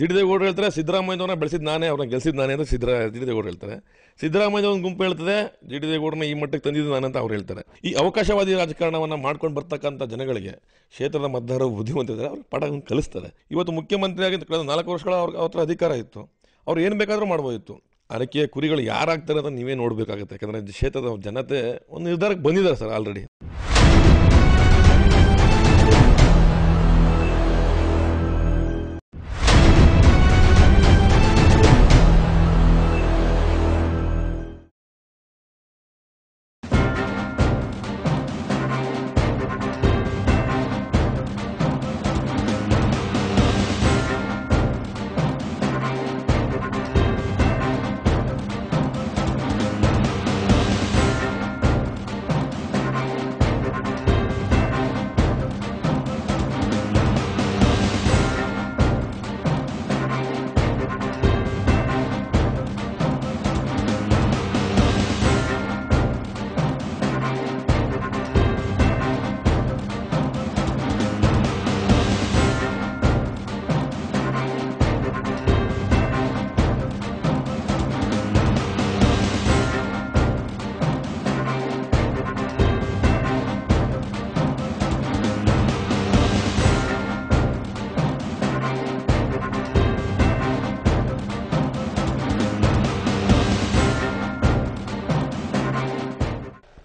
G D ದೇವೇಗೌಡರು ಹೇಳ್ತಾರೆ ಸಿದ್ದರಾಮಯ್ಯವ್ರನ್ನ ಬೆಳೆಸಿದ್ ನಾನೇ, ಅವ್ರನ್ನ ಗೆಲ್ಸಿದ್ ನಾನೇ ಅಂತ ಸಿದ್ದರ ಜಿಡಿದೇಗೌಡರು ಹೇಳ್ತಾರೆ. ಸಿದ್ದರಾಮಯ್ಯ ಒಂದು ಗುಂಪು ಹೇಳ್ತದೆ ಜಿಡಿದೇಗೌಡರನ್ನ ಈ ಮಟ್ಟಕ್ಕೆ ತಂದಿದ್ದು ನಾನಂತ ಅವ್ರು ಹೇಳ್ತಾರೆ. ಈ ಅವಕಾಶವಾದಿ ರಾಜಕಾರಣವನ್ನು ಮಾಡ್ಕೊಂಡು ಬರ್ತಕ್ಕಂಥ ಜನಗಳಿಗೆ ಕ್ಷೇತ್ರದ ಮತದಾರರು ಬುದ್ಧಿವಂತಿದ್ದಾರೆ, ಅವ್ರು ಪಾಠ ಕಲಿಸ್ತಾರೆ. ಇವತ್ತು ಮುಖ್ಯಮಂತ್ರಿ ಆಗಿದ್ದ ಕಳೆದ ನಾಲ್ಕು ವರ್ಷಗಳ ಅವ್ರ ಅವ್ರ ಅಧಿಕಾರ ಇತ್ತು. ಅವ್ರು ಏನು ಬೇಕಾದರೂ ಮಾಡ್ಬೋದಿತ್ತು. ಅದಕ್ಕೆ ಕುರಿಗಳು ಯಾರಾಗ್ತಾರೆ ಅಂತ ನೀವೇ ನೋಡಬೇಕಾಗುತ್ತೆ. ಯಾಕಂದರೆ ಕ್ಷೇತ್ರದ ಜನತೆ ಒಂದು ನಿರ್ಧಾರಕ್ಕೆ ಬಂದಿದ್ದಾರೆ ಸರ್ ಆಲ್ರೆಡಿ.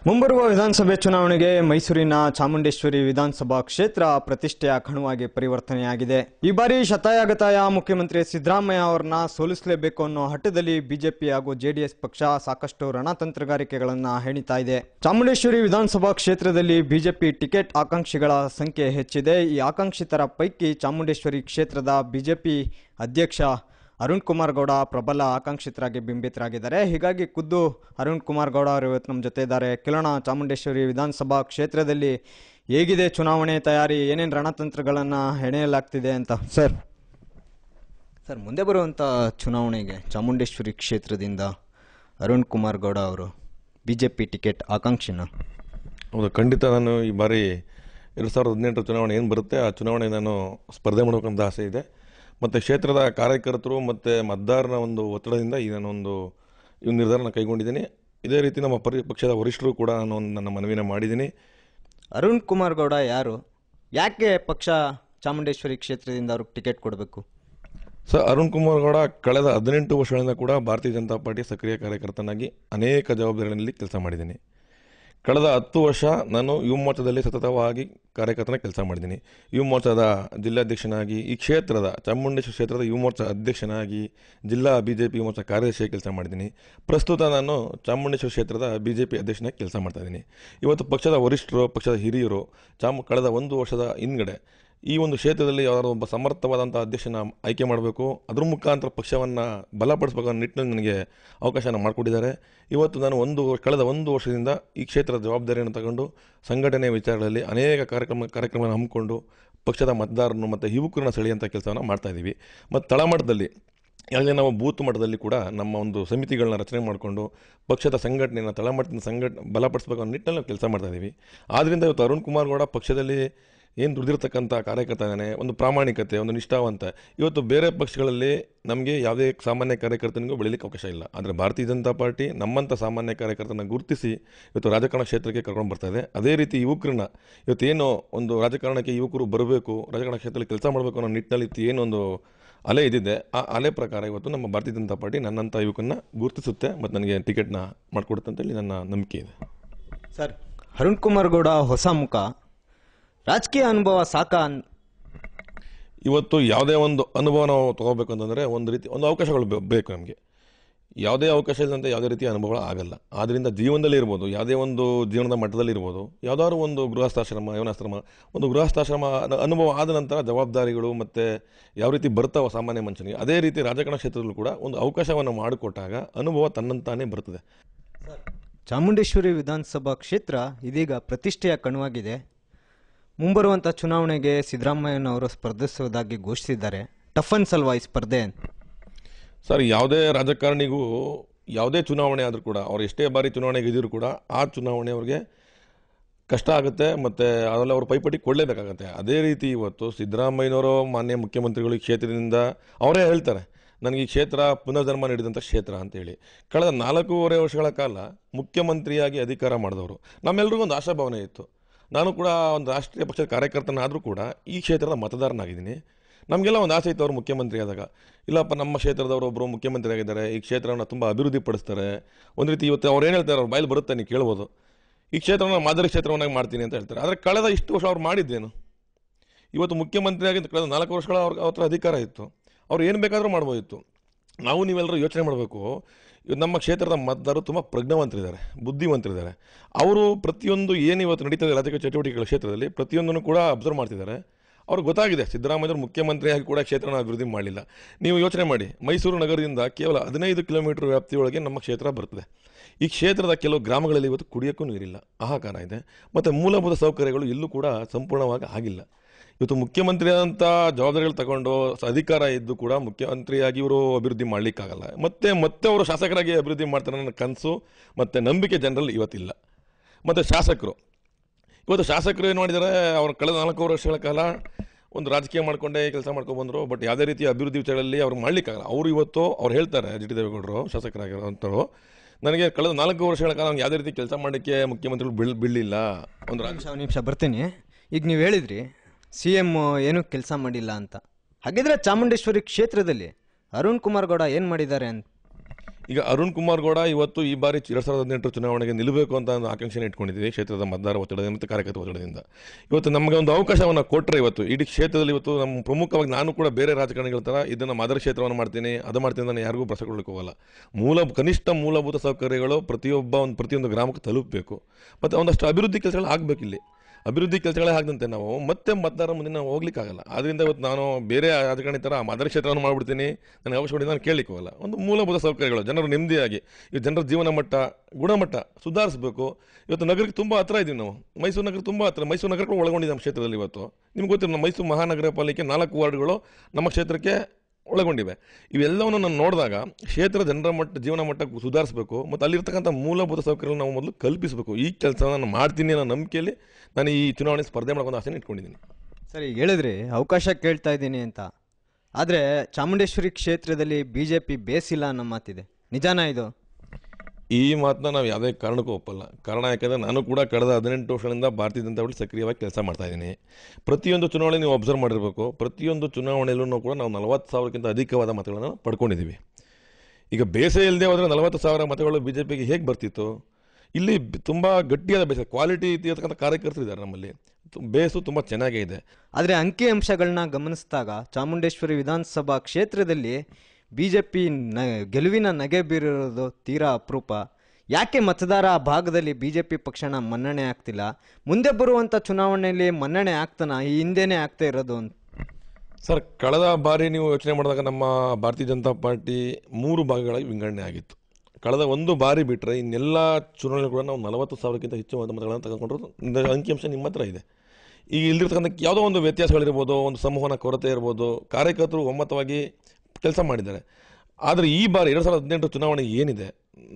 ಮುಂಬರುವ ವಿಧಾನಸಭೆ ಚುನಾವಣೆಗೆ ಮೈಸೂರಿನ ಚಾಮುಂಡೇಶ್ವರಿ ವಿಧಾನಸಭಾ ಕ್ಷೇತ್ರ ಪ್ರತಿಷ್ಠೆಯ ಕಣವಾಗಿ ಪರಿವರ್ತನೆಯಾಗಿದೆ. ಈ ಬಾರಿ ಶತಾಯಗತಾಯ ಮುಖ್ಯಮಂತ್ರಿ ಸಿದ್ದರಾಮಯ್ಯ ಅವರನ್ನ ಸೋಲಿಸಲೇಬೇಕು ಅನ್ನೋ ಹಠದಲ್ಲಿ ಬಿಜೆಪಿ ಹಾಗೂ ಜೆಡಿಎಸ್ ಪಕ್ಷ ಸಾಕಷ್ಟು ರಣತಂತ್ರಗಾರಿಕೆಗಳನ್ನು ಹೆಣಿತಾ ಇದೆ. ಚಾಮುಂಡೇಶ್ವರಿ ವಿಧಾನಸಭಾ ಕ್ಷೇತ್ರದಲ್ಲಿ ಬಿಜೆಪಿ ಟಿಕೆಟ್ ಆಕಾಂಕ್ಷಿಗಳ ಸಂಖ್ಯೆ ಹೆಚ್ಚಿದೆ. ಈ ಆಕಾಂಕ್ಷಿತರ ಪೈಕಿ ಚಾಮುಂಡೇಶ್ವರಿ ಕ್ಷೇತ್ರದ ಬಿಜೆಪಿ ಅಧ್ಯಕ್ಷ ಅರುಣ್ ಕುಮಾರ್ ಗೌಡ ಪ್ರಬಲ ಆಕಾಂಕ್ಷಿತರಾಗಿ ಬಿಂಬಿತರಾಗಿದ್ದಾರೆ. ಹೀಗಾಗಿ ಖುದ್ದು ಅರುಣ್ ಕುಮಾರ್ ಗೌಡ ಅವರು ಇವತ್ತು ನಮ್ಮ ಜೊತೆ ಇದ್ದಾರೆ ಕಿಲೋಣ ಚಾಮುಂಡೇಶ್ವರಿ ವಿಧಾನಸಭಾ ಕ್ಷೇತ್ರದಲ್ಲಿ ಹೇಗಿದೆ ಚುನಾವಣೆ ತಯಾರಿ? ಏನೇನು ರಣತಂತ್ರಗಳನ್ನು ಹೆಣೆಯಲಾಗ್ತಿದೆ ಅಂತ? ಸರ್. ಸರ್ ಮುಂದೆ ಬರುವಂಥ ಚುನಾವಣೆಗೆ ಚಾಮುಂಡೇಶ್ವರಿ ಕ್ಷೇತ್ರದಿಂದ ಅರುಣ್ ಕುಮಾರ್ ಗೌಡ ಅವರು ಬಿ ಜೆ ಪಿ ಟಿಕೆಟ್ ಆಕಾಂಕ್ಷಿನ? ಹೌದು ಖಂಡಿತ ನಾನು ಈ ಬಾರಿ ಎರಡು ಸಾವಿರದ ಹದಿನೆಂಟರ ಚುನಾವಣೆ ಏನು ಬರುತ್ತೆ ಆ ಚುನಾವಣೆ ನಾನು ಸ್ಪರ್ಧೆ ಮಾಡಬೇಕಂತ ಆಸೆ ಇದೆ. ಮತ್ತು ಕ್ಷೇತ್ರದ ಕಾರ್ಯಕರ್ತರು ಮತ್ತು ಮತದಾರರ ಒಂದು ಒತ್ತಡದಿಂದ ಈ ನಾನೊಂದು ಈ ನಿರ್ಧಾರನ ಕೈಗೊಂಡಿದ್ದೀನಿ. ಇದೇ ರೀತಿ ನಮ್ಮ ಪರಿ ಪಕ್ಷದ ವರಿಷ್ಠರು ಕೂಡ ನಾನು ಒಂದು ನನ್ನ ಮನವಿನ ಮಾಡಿದ್ದೀನಿ. ಅರುಣ್ ಕುಮಾರ್ ಗೌಡ ಯಾರು? ಯಾಕೆ ಪಕ್ಷ ಚಾಮುಂಡೇಶ್ವರಿ ಕ್ಷೇತ್ರದಿಂದ ಅವ್ರಿಗೆ ಟಿಕೆಟ್ ಕೊಡಬೇಕು? ಸರ್ ಅರುಣ್ ಕುಮಾರ್ ಗೌಡ ಕಳೆದ ಹದಿನೆಂಟು ವರ್ಷಗಳಿಂದ ಕೂಡ ಭಾರತೀಯ ಜನತಾ ಪಾರ್ಟಿ ಸಕ್ರಿಯ ಕಾರ್ಯಕರ್ತನಾಗಿ ಅನೇಕ ಜವಾಬ್ದಾರಿಗಳಲ್ಲಿ ಕೆಲಸ ಮಾಡಿದ್ದೀನಿ. ಕಳೆದ ಹತ್ತು ವರ್ಷ ನಾನು ಯುವ ಮೋರ್ಚಾದಲ್ಲಿ ಸತತವಾಗಿ ಕಾರ್ಯಕರ್ತನ ಕೆಲಸ ಮಾಡಿದ್ದೀನಿ. ಯುವ ಮೋರ್ಚಾದ ಜಿಲ್ಲಾಧ್ಯಕ್ಷನಾಗಿ, ಈ ಕ್ಷೇತ್ರದ ಚಾಮುಂಡೇಶ್ವರ ಕ್ಷೇತ್ರದ ಯುವ ಮೋರ್ಚಾ ಅಧ್ಯಕ್ಷನಾಗಿ ಜಿಲ್ಲಾ B J P Yuva Morcha ಕಾರ್ಯದರ್ಶಿಯಾಗಿ ಕೆಲಸ ಮಾಡಿದ್ದೀನಿ. ಪ್ರಸ್ತುತ ನಾನು ಚಾಮುಂಡೇಶ್ವರ ಕ್ಷೇತ್ರದ ಬಿ ಜೆ ಪಿ ಅಧ್ಯಕ್ಷನಾಗಿ ಕೆಲಸ ಮಾಡ್ತಾ ಇದ್ದೀನಿ. ಇವತ್ತು ಪಕ್ಷದ ವರಿಷ್ಠರು, ಪಕ್ಷದ ಹಿರಿಯರು, ಚಾಮು ಕಳೆದ ಒಂದು ವರ್ಷದ ಹಿಂದ್ಗಡೆ ಈ ಒಂದು ಕ್ಷೇತ್ರದಲ್ಲಿ ಯಾವ್ದಾದ್ರು ಒಬ್ಬ ಸಮರ್ಥವಾದಂಥ ಅಧ್ಯಕ್ಷನ ಆಯ್ಕೆ ಮಾಡಬೇಕು. ಅದ್ರ ಮುಖಾಂತರ ಪಕ್ಷವನ್ನು ಬಲಪಡಿಸಬೇಕು ಅನ್ನೋ ನಿಟ್ಟಿನಲ್ಲಿ ನನಗೆ ಅವಕಾಶನ ಮಾಡಿಕೊಟ್ಟಿದ್ದಾರೆ. ಇವತ್ತು ನಾನು ಒಂದು ಕಳೆದ ಒಂದು ವರ್ಷದಿಂದ ಈ ಕ್ಷೇತ್ರದ ಜವಾಬ್ದಾರಿಯನ್ನು ತಗೊಂಡು ಸಂಘಟನೆ ವಿಚಾರಗಳಲ್ಲಿ ಅನೇಕ ಕಾರ್ಯಕ್ರಮ ಕಾರ್ಯಕ್ರಮನ ಹಮ್ಮಿಕೊಂಡು ಪಕ್ಷದ ಮತದಾರರನ್ನು ಮತ್ತು ಯುವಕರನ್ನ ಸೆಳೆಯುವಂಥ ಕೆಲಸವನ್ನು ಮಾಡ್ತಾ ಇದ್ದೀವಿ. ಮತ್ತು ತಳಮಟ್ಟದಲ್ಲಿ, ಅಲ್ಲಿ ನಾವು ಬೂತ್ ಮಟ್ಟದಲ್ಲಿ ಕೂಡ ನಮ್ಮ ಒಂದು ಸಮಿತಿಗಳನ್ನ ರಚನೆ ಮಾಡಿಕೊಂಡು ಪಕ್ಷದ ಸಂಘಟನೆಯನ್ನು ತಳಮಟ್ಟದ ಸಂಘಟ ಬಲಪಡಿಸಬೇಕು ಅನ್ನೋ ನಿಟ್ಟಿನಲ್ಲಿ ನಾವು ಕೆಲಸ ಮಾಡ್ತಾ ಇದ್ದೀವಿ. ಆದ್ದರಿಂದ ಇವತ್ತು ಅರುಣ್ ಕುಮಾರ್ ಗೌಡ ಪಕ್ಷದಲ್ಲಿ ಏನು ದುಡಿದಿರ್ತಕ್ಕಂಥ ಕಾರ್ಯಕರ್ತ ಇದ್ದಾನೆ ಒಂದು ಪ್ರಾಮಾಣಿಕತೆ, ಒಂದು ನಿಷ್ಠಾವಂತ. ಇವತ್ತು ಬೇರೆ ಪಕ್ಷಗಳಲ್ಲಿ ನಮಗೆ ಯಾವುದೇ ಸಾಮಾನ್ಯ ಕಾರ್ಯಕರ್ತನಿಗೂ ಬೆಳೀಲಿಕ್ಕೆ ಅವಕಾಶ ಇಲ್ಲ. ಆದರೆ ಭಾರತೀಯ ಜನತಾ ಪಾರ್ಟಿ ನಮ್ಮಂಥ ಸಾಮಾನ್ಯ ಕಾರ್ಯಕರ್ತನ ಗುರುತಿಸಿ ಇವತ್ತು ರಾಜಕಾರಣ ಕ್ಷೇತ್ರಕ್ಕೆ ಕರ್ಕೊಂಡು ಬರ್ತಾ ಇದೆ. ಅದೇ ರೀತಿ ಯುವಕರನ್ನ, ಇವತ್ತು ಏನು ಒಂದು ರಾಜಕಾರಣಕ್ಕೆ ಯುವಕರು ಬರಬೇಕು, ರಾಜಕಾರಣ ಕ್ಷೇತ್ರದಲ್ಲಿ ಕೆಲಸ ಮಾಡಬೇಕು ಅನ್ನೋ ನಿಟ್ಟಿನಲ್ಲಿ ಇತ್ತು ಏನೊಂದು ಅಲೆ ಇದ್ದಿದೆ, ಆ ಅಲೆ ಪ್ರಕಾರ ಇವತ್ತು ನಮ್ಮ ಭಾರತೀಯ ಜನತಾ ಪಾರ್ಟಿ ನನ್ನಂಥ ಯುವಕನ್ನ ಗುರುತಿಸುತ್ತೆ ಮತ್ತು ನನಗೆ ಟಿಕೆಟ್ನ ಮಾಡಿಕೊಡುತ್ತೆ ಅಂತೇಳಿ ನನ್ನ ನಂಬಿಕೆ ಇದೆ. ಸರ್, ಅರುಣ್ ಕುಮಾರ್ ಗೌಡ ಹೊಸ ಮುಖ. ರಾಜಕೀಯ ಅನುಭವ ಸಾಕ ಇವತ್ತು ಯಾವುದೇ ಒಂದು ಅನುಭವ ನಾವು ತೊಗೋಬೇಕು ಅಂತಂದರೆ ಒಂದು ರೀತಿ ಒಂದು ಅವಕಾಶಗಳು ಬೇಕು ನಮಗೆ. ಯಾವುದೇ ಅವಕಾಶ ಇಲ್ಲದಂತೆ ಯಾವುದೇ ರೀತಿಯ ಅನುಭವಗಳು ಆಗಲ್ಲ. ಆದ್ದರಿಂದ ಜೀವನದಲ್ಲಿ ಇರ್ಬೋದು ಯಾವುದೇ ಒಂದು ಜೀವನದ ಮಟ್ಟದಲ್ಲಿ ಇರ್ಬೋದು ಯಾವುದಾದ್ರು ಒಂದು ಗೃಹಸ್ಥಾಶ್ರಮ ಯವನಾಶ್ರಮ ಒಂದು ಗೃಹಸ್ಥಾಶ್ರಮ ಅನುಭವ ಆದ ನಂತರ ಜವಾಬ್ದಾರಿಗಳು ಮತ್ತು ಯಾವ ರೀತಿ ಬರ್ತಾವ ಸಾಮಾನ್ಯ ಮನುಷ್ಯನಿಗೆ ಅದೇ ರೀತಿ ರಾಜಕಾರಣ ಕ್ಷೇತ್ರದಲ್ಲೂ ಕೂಡ ಒಂದು ಅವಕಾಶವನ್ನು ಮಾಡಿಕೊಟ್ಟಾಗ ಅನುಭವ ತನ್ನಂತಾನೇ ಬರ್ತದೆ. ಚಾಮುಂಡೇಶ್ವರಿ ವಿಧಾನಸಭಾ ಕ್ಷೇತ್ರ ಇದೀಗ ಪ್ರತಿಷ್ಠೆಯ ಕಣವಾಗಿದೆ. ಮುಂಬರುವಂಥ ಚುನಾವಣೆಗೆ ಸಿದ್ದರಾಮಯ್ಯನವರು ಸ್ಪರ್ಧಿಸುವುದಾಗಿ ಘೋಷಿಸಿದ್ದಾರೆ. ಟಫ್ ಅನ್ಸಲ್ವಾ ಈ ಸ್ಪರ್ಧೆ ಸರ್, ಯಾವುದೇ ರಾಜಕಾರಣಿಗೂ ಯಾವುದೇ ಚುನಾವಣೆ ಆದರೂ ಕೂಡ, ಅವ್ರು ಎಷ್ಟೇ ಬಾರಿ ಚುನಾವಣೆಗೆ ಇದ್ದರೂ ಕೂಡ, ಆ ಚುನಾವಣೆ ಅವ್ರಿಗೆ ಕಷ್ಟ ಆಗುತ್ತೆ ಮತ್ತು ಅದರಲ್ಲಿ ಅವರು ಪೈಪೋಟಿ ಕೊಡಲೇಬೇಕಾಗತ್ತೆ. ಅದೇ ರೀತಿ ಇವತ್ತು ಸಿದ್ದರಾಮಯ್ಯನವರು, ಮಾನ್ಯ ಮುಖ್ಯಮಂತ್ರಿಗಳು ಈ ಕ್ಷೇತ್ರದಿಂದ, ಅವರೇ ಹೇಳ್ತಾರೆ, ನನಗೆ ಈ ಕ್ಷೇತ್ರ ಪುನರ್ಜನ್ಮ ನೀಡಿದಂಥ ಕ್ಷೇತ್ರ ಅಂತೇಳಿ. ಕಳೆದ ನಾಲ್ಕೂವರೆ ವರ್ಷಗಳ ಕಾಲ ಮುಖ್ಯಮಂತ್ರಿಯಾಗಿ ಅಧಿಕಾರ ಮಾಡಿದವರು. ನಮ್ಮೆಲ್ರಿಗೂ ಒಂದು ಆಶಾಭಾವನೆ ಇತ್ತು. ನಾನು ಕೂಡ ಒಂದು ರಾಷ್ಟ್ರೀಯ ಪಕ್ಷದ ಕಾರ್ಯಕರ್ತನಾದರೂ ಕೂಡ ಈ ಕ್ಷೇತ್ರದ ಮತದಾರನಾಗಿದ್ದೀನಿ. ನಮಗೆಲ್ಲ ಒಂದು ಆಸೆ ಇತ್ತು ಅವರು ಮುಖ್ಯಮಂತ್ರಿ ಆದಾಗ. ಇಲ್ಲಪ್ಪ, ನಮ್ಮ ಕ್ಷೇತ್ರದವರು ಒಬ್ಬರು ಮುಖ್ಯಮಂತ್ರಿ ಆಗಿದ್ದಾರೆ, ಈ ಕ್ಷೇತ್ರವನ್ನು ತುಂಬ ಅಭಿವೃದ್ಧಿ ಪಡಿಸ್ತಾರೆ. ಒಂದು ರೀತಿ ಇವತ್ತು ಅವ್ರು ಏನು ಹೇಳ್ತಾರೆ, ಅವ್ರು ಬಾಯಲ್ಲಿ ಬರುತ್ತೆ ನೀವು ಕೇಳ್ಬೋದು. ಈ ಕ್ಷೇತ್ರವನ್ನು ಮಾದರಿ ಕ್ಷೇತ್ರವನ್ನಾಗಿ ಮಾಡ್ತೀನಿ ಅಂತ ಹೇಳ್ತಾರೆ. ಆದರೆ ಕಳೆದ ಇಷ್ಟು ವರ್ಷ ಅವ್ರು ಮಾಡಿದ್ದೇನು? ಇವತ್ತು ಮುಖ್ಯಮಂತ್ರಿಯಾಗಿ ಕಳೆದ ನಾಲ್ಕು ವರ್ಷಗಳ ಅವ್ರ ಹತ್ರ ಅಧಿಕಾರ ಇತ್ತು. ಅವ್ರು ಏನು ಬೇಕಾದರೂ ಮಾಡ್ಬೋದಿತ್ತು. ನಾವು ನೀವೆಲ್ಲರೂ ಯೋಚನೆ ಮಾಡಬೇಕು. ನಮ್ಮ ಕ್ಷೇತ್ರದ ಮತದಾರರು ತುಂಬ ಪ್ರಜ್ಞಾವಂತರಿದ್ದಾರೆ, ಬುದ್ಧಿವಂತರಿದ್ದಾರೆ. ಅವರು ಪ್ರತಿಯೊಂದು ಏನು ಇವತ್ತು ನಡೀತದೆ ರಾಜಕೀಯ ಚಟುವಟಿಕೆಗಳ ಕ್ಷೇತ್ರದಲ್ಲಿ ಪ್ರತಿಯೊಂದನ್ನು ಕೂಡ ಅಬ್ಸರ್ವ್ ಮಾಡ್ತಿದ್ದಾರೆ. ಅವ್ರಿಗೆ ಗೊತ್ತಾಗಿದೆ ಸಿದ್ದರಾಮಯ್ಯವರು ಮುಖ್ಯಮಂತ್ರಿಯಾಗಿ ಕೂಡ ಕ್ಷೇತ್ರನ ಅಭಿವೃದ್ಧಿ ಮಾಡಲಿಲ್ಲ. ನೀವು ಯೋಚನೆ ಮಾಡಿ, ಮೈಸೂರು ನಗರದಿಂದ ಕೇವಲ ಹದಿನೈದು ಕಿಲೋಮೀಟರ್ ವ್ಯಾಪ್ತಿಯೊಳಗೆ ನಮ್ಮ ಕ್ಷೇತ್ರ ಬರ್ತದೆ. ಈ ಕ್ಷೇತ್ರದ ಕೆಲವು ಗ್ರಾಮಗಳಲ್ಲಿ ಇವತ್ತು ಕುಡಿಯೋಕ್ಕೂ ನೀರಿಲ್ಲ, ಹಾಹಾಕಾರ ಇದೆ. ಮತ್ತು ಮೂಲಭೂತ ಸೌಕರ್ಯಗಳು ಇಲ್ಲೂ ಕೂಡ ಸಂಪೂರ್ಣವಾಗಿ ಆಗಿಲ್ಲ. ಇವತ್ತು ಮುಖ್ಯಮಂತ್ರಿ ಆದಂಥ ಜವಾಬ್ದಾರಿಗಳು ತಗೊಂಡು ಅಧಿಕಾರ ಇದ್ದು ಕೂಡ ಮುಖ್ಯಮಂತ್ರಿಯಾಗಿ ಇವರು ಅಭಿವೃದ್ಧಿ ಮಾಡಲಿಕ್ಕಾಗಲ್ಲ. ಮತ್ತೆ ಮತ್ತೆ ಅವರು ಶಾಸಕರಾಗಿ ಅಭಿವೃದ್ಧಿ ಮಾಡ್ತಾರೆ ಅನ್ನೋ ಕನಸು ಮತ್ತು ನಂಬಿಕೆ ಜನರಲ್ಲಿ ಇವತ್ತಿಲ್ಲ. ಮತ್ತು ಶಾಸಕರು. ಇವತ್ತು ಶಾಸಕರು ಏನು ಮಾಡಿದ್ದಾರೆ, ಅವರು ಕಳೆದ ನಾಲ್ಕು ವರ್ಷಗಳ ಕಾಲ ಒಂದು ರಾಜಕೀಯ ಮಾಡ್ಕೊಂಡೇ ಕೆಲಸ ಮಾಡ್ಕೊಂಡು ಬಂದರು, ಬಟ್ ಯಾವುದೇ ರೀತಿಯ ಅಭಿವೃದ್ಧಿ ವಿಚಾರದಲ್ಲಿ ಅವ್ರು ಮಾಡಲಿಕ್ಕಾಗಲ್ಲ. ಅವರು ಇವತ್ತು ಅವ್ರು ಹೇಳ್ತಾರೆ, ಜಿ. ಟಿ. ದೇವೇಗೌಡರು ಶಾಸಕರಾಗಿರೋಂಥವ್ರು ನನಗೆ ಕಳೆದ ನಾಲ್ಕು ವರ್ಷಗಳ ಕಾಲ ಅವ್ನು ಯಾವುದೇ ರೀತಿ ಕೆಲಸ ಮಾಡೋಕ್ಕೆ ಮುಖ್ಯಮಂತ್ರಿಗಳು ಬಿಳ್ ಬೀಳಲಿಲ್ಲ ಒಂದು ರಾಜ ನಿಮಿಷ ನಿಮಿಷ ಬರ್ತೀನಿ. ಈಗ ನೀವು ಹೇಳಿದ್ರಿ ಸಿ ಏನು ಕೆಲಸ ಮಾಡಿಲ್ಲ ಅಂತ. ಹಾಗಿದ್ರೆ ಚಾಮುಂಡೇಶ್ವರಿ ಕ್ಷೇತ್ರದಲ್ಲಿ ಅರುಣ್ ಕುಮಾರ್ ಗೌಡ ಏನು ಮಾಡಿದ್ದಾರೆ ಅಂತ. ಈಗ ಅರುಣ್ ಕುಮಾರ್ ಗೌಡ ಇವತ್ತು ಈ ಬಾರಿ ಎರಡು ಸಾವಿರದ ಹದಿನೆಂಟರ ಚುನಾವಣೆಗೆ ನಿಲ್ಲಬೇಕು ಅಂತ ಒಂದು ಆಕಾಂಕ್ಷೆಯನ್ನು ಇಟ್ಕೊಂಡಿದ್ದೀವಿ ಕ್ಷೇತ್ರದ ಮತದಾರ ಒತ್ತಡದಿಂದ ಮತ್ತು ಕಾರ್ಯಕರ್ತರ ಒತ್ತಡದಿಂದ. ಇವತ್ತು ನಮಗೆ ಒಂದು ಅವಕಾಶವನ್ನು ಕೊಟ್ಟರೆ ಇವತ್ತು, ಇಡೀ ಕ್ಷೇತ್ರದಲ್ಲಿ ಇವತ್ತು ನಮ್ಮ ಪ್ರಮುಖವಾಗಿ ನಾನು ಕೂಡ ಬೇರೆ ರಾಜಕಾರಣಿಗಳ ಥರ ಇದನ್ನು ಮಾದರಿ ಕ್ಷೇತ್ರವನ್ನು ಮಾಡ್ತೀನಿ, ಅದು ಮಾಡ್ತೀನಿ ನಾನು ಯಾರಿಗೂ ಪ್ರಸಕೊಳ್ಳಿಕ್ಕೆ ಹೋಗಲ್ಲ. ಮೂಲ, ಕನಿಷ್ಠ ಮೂಲಭೂತ ಸೌಕರ್ಯಗಳು ಪ್ರತಿಯೊಬ್ಬ ಒಂದು ಪ್ರತಿಯೊಂದು ಗ್ರಾಮಕ್ಕೆ ತಲುಪಬೇಕು. ಮತ್ತು ಒಂದಷ್ಟು ಅಭಿವೃದ್ಧಿ ಕೆಲಸಗಳು ಆಗಬೇಕು ಇಲ್ಲಿ ಅಭಿವೃದ್ಧಿ ಕೆಲಸಗಳೇ ಆಗದಂತೆ ನಾವು ಮತ್ತೆ ಮತದಾರ ಮುಂದೆ ನಾವು ಹೋಗ್ಲಿಕ್ಕಾಗಲ್ಲ. ಆದ್ದರಿಂದ ಇವತ್ತು ನಾನು ಬೇರೆ ರಾಜಕಾರಣಿ ಥರ ಮಾದರಿ ಕ್ಷೇತ್ರವನ್ನು ಮಾಡ್ಬಿಡ್ತೀನಿ. ನನಗೆ ಅವಶ್ಯಕತೆ ನಾನು ಕೇಳಲಿಕ್ಕೆ ಹೋಗಲ್ಲ ಒಂದು ಮೂಲಭೂತ ಸೌಕರ್ಯಗಳು, ಜನರು ನೆಮ್ಮದಿಯಾಗಿ, ಈ ಜನರ ಜೀವನ ಮಟ್ಟ, ಗುಣಮಟ್ಟ ಸುಧಾರಿಸಬೇಕು. ಇವತ್ತು ನಗರಕ್ಕೆ ತುಂಬ ಹತ್ರ ಇದ್ದೀವಿ ನಾವು. ಮೈಸೂರು ನಗರ ತುಂಬ ಹತ್ರ. ಮೈಸೂರು ನಗರಗಳು ಒಳಗೊಂಡಿದೆ ನಮ್ಮ ಕ್ಷೇತ್ರದಲ್ಲಿ ಇವತ್ತು. ನಿಮ್ಗೆ ಗೊತ್ತಿಲ್ಲ ಮೈಸೂರು ಮಹಾನಗರ ಪಾಲಿಕೆ ನಾಲ್ಕು ವಾರ್ಡ್ಗಳು ನಮ್ಮ ಕ್ಷೇತ್ರಕ್ಕೆ ಒಳಗೊಂಡಿವೆ. ಇವೆಲ್ಲವನ್ನು ನಾನು ನೋಡಿದಾಗ ಕ್ಷೇತ್ರ ಜನರ ಮಟ್ಟ, ಜೀವನ ಮಟ್ಟ ಸುಧಾರಿಸಬೇಕು, ಮತ್ತು ಅಲ್ಲಿರ್ತಕ್ಕಂಥ ಮೂಲಭೂತ ಸೌಕರ್ಯಗಳನ್ನು ನಾವು ಮೊದಲು ಕಲ್ಪಿಸಬೇಕು. ಈ ಕೆಲಸ ನಾನು ಮಾಡ್ತೀನಿ ಅನ್ನೋ ನಂಬಿಕೆಯಲ್ಲಿ ನಾನು ಈ ಚುನಾವಣೆ ಸ್ಪರ್ಧೆ ಮಾಡ್ಕೊಂಡು ಆಸೆನ ಇಟ್ಕೊಂಡಿದ್ದೀನಿ. ಸರಿ ಹೇಳಿದ್ರಿ, ಅವಕಾಶ ಕೇಳ್ತಾ ಇದ್ದೀನಿ ಅಂತ. ಆದರೆ ಚಾಮುಂಡೇಶ್ವರಿ ಕ್ಷೇತ್ರದಲ್ಲಿ ಬಿ ಜೆ ಪಿ ಬೇಸಿಲ್ಲ ಅನ್ನೋ ಮಾತಿದೆ. ನಿಜಾನ ಇದು? ಈ ಮಾತನ್ನ ನಾವು ಯಾವುದೇ ಕಾರಣಕ್ಕೂ ಒಪ್ಪಲ್ಲ. ಕಾರಣ ಯಾಕಂದರೆ ನಾನು ಕೂಡ ಕಳೆದ ಹದಿನೆಂಟು ವರ್ಷಗಳಿಂದ ಭಾರತೀಯ ಜನತಾ ಪಾರ್ಟಿ ಸಕ್ರಿಯವಾಗಿ ಕೆಲಸ ಮಾಡ್ತಾ ಇದ್ದೀನಿ. ಪ್ರತಿಯೊಂದು ಚುನಾವಣೆ ನೀವು ಅಬ್ಸರ್ವ್ ಮಾಡಿರಬೇಕು. ಪ್ರತಿಯೊಂದು ಚುನಾವಣೆಯಲ್ಲೂ ಕೂಡ ನಾವು ನಲವತ್ತು ಸಾವಿರಕ್ಕಿಂತ ಅಧಿಕವಾದ ಮತಗಳನ್ನು ಪಡ್ಕೊಂಡಿದ್ದೀವಿ ಈಗ ಬೇಸೆ ಇಲ್ಲದೆ ಹೋದರೆ ನಲವತ್ತು ಸಾವಿರ ಮತಗಳು ಬಿ ಜೆ ಪಿಗೆ ಹೇಗೆ ಬರ್ತಿತ್ತು? ಇಲ್ಲಿ ತುಂಬ ಗಟ್ಟಿಯಾದ ಬೇಸ ಕ್ವಾಲಿಟಿ ಇರ್ತಕ್ಕಂಥ ಕಾರ್ಯಕರ್ತರು ಇದ್ದಾರೆ ನಮ್ಮಲ್ಲಿ. ಬೇಸು ತುಂಬ ಚೆನ್ನಾಗೇ ಇದೆ. ಆದರೆ ಅಂಕಿ ಅಂಶಗಳನ್ನ ಗಮನಿಸಿದಾಗ ಚಾಮುಂಡೇಶ್ವರಿ ವಿಧಾನಸಭಾ ಕ್ಷೇತ್ರದಲ್ಲಿ ಬಿ ಜೆ ಪಿ ನ ಗೆಲುವಿನ ನಗೆ ಬೀರಿರೋದು ತೀರಾ ಅಪರೂಪ. ಯಾಕೆ ಮತದಾರ ಆ ಭಾಗದಲ್ಲಿ ಬಿ ಜೆ ಪಿ ಪಕ್ಷನ ಮನ್ನಣೆ ಆಗ್ತಿಲ್ಲ? ಮುಂದೆ ಬರುವಂಥ ಚುನಾವಣೆಯಲ್ಲಿ ಮನ್ನಣೆ ಆಗ್ತಾನ? ಈ ಹಿಂದೆನೇ ಆಗ್ತಾ ಇರೋದು ಅಂತ. ಸರ್, ಕಳೆದ ಬಾರಿ ನೀವು ಯೋಚನೆ ಮಾಡಿದಾಗ ನಮ್ಮ ಭಾರತೀಯ ಜನತಾ ಪಾರ್ಟಿ ಮೂರು ಭಾಗಗಳಾಗಿ ವಿಂಗಡಣೆ ಆಗಿತ್ತು. ಕಳೆದ ಒಂದು ಬಾರಿ ಬಿಟ್ಟರೆ ಇನ್ನೆಲ್ಲ ಚುನಾವಣೆ ಕೂಡ ನಾವು ನಲವತ್ತು ಸಾವಿರಕ್ಕಿಂತ ಹೆಚ್ಚು ಮತ- ಮತಗಳನ್ನು ತಗೊಂಡ್ರು. ಅಂಕಿಅಂಶ ನಿಮ್ಮ ಹತ್ರ ಇದೆ. ಈಗ ಇಲ್ಲಿರ್ತಕ್ಕಂಥ ಯಾವುದೋ ಒಂದು ವ್ಯತ್ಯಾಸಗಳಿರ್ಬೋದು, ಒಂದು ಸಂವಹನ ಕೊರತೆ ಇರ್ಬೋದು, ಕಾರ್ಯಕರ್ತರು ಒಮ್ಮತವಾಗಿ ಕೆಲಸ ಮಾಡಿದ್ದಾರೆ. ಆದರೆ ಈ ಬಾರಿ ಎರಡು ಸಾವಿರದ ಹದಿನೆಂಟು ಚುನಾವಣೆ ಏನಿದೆ,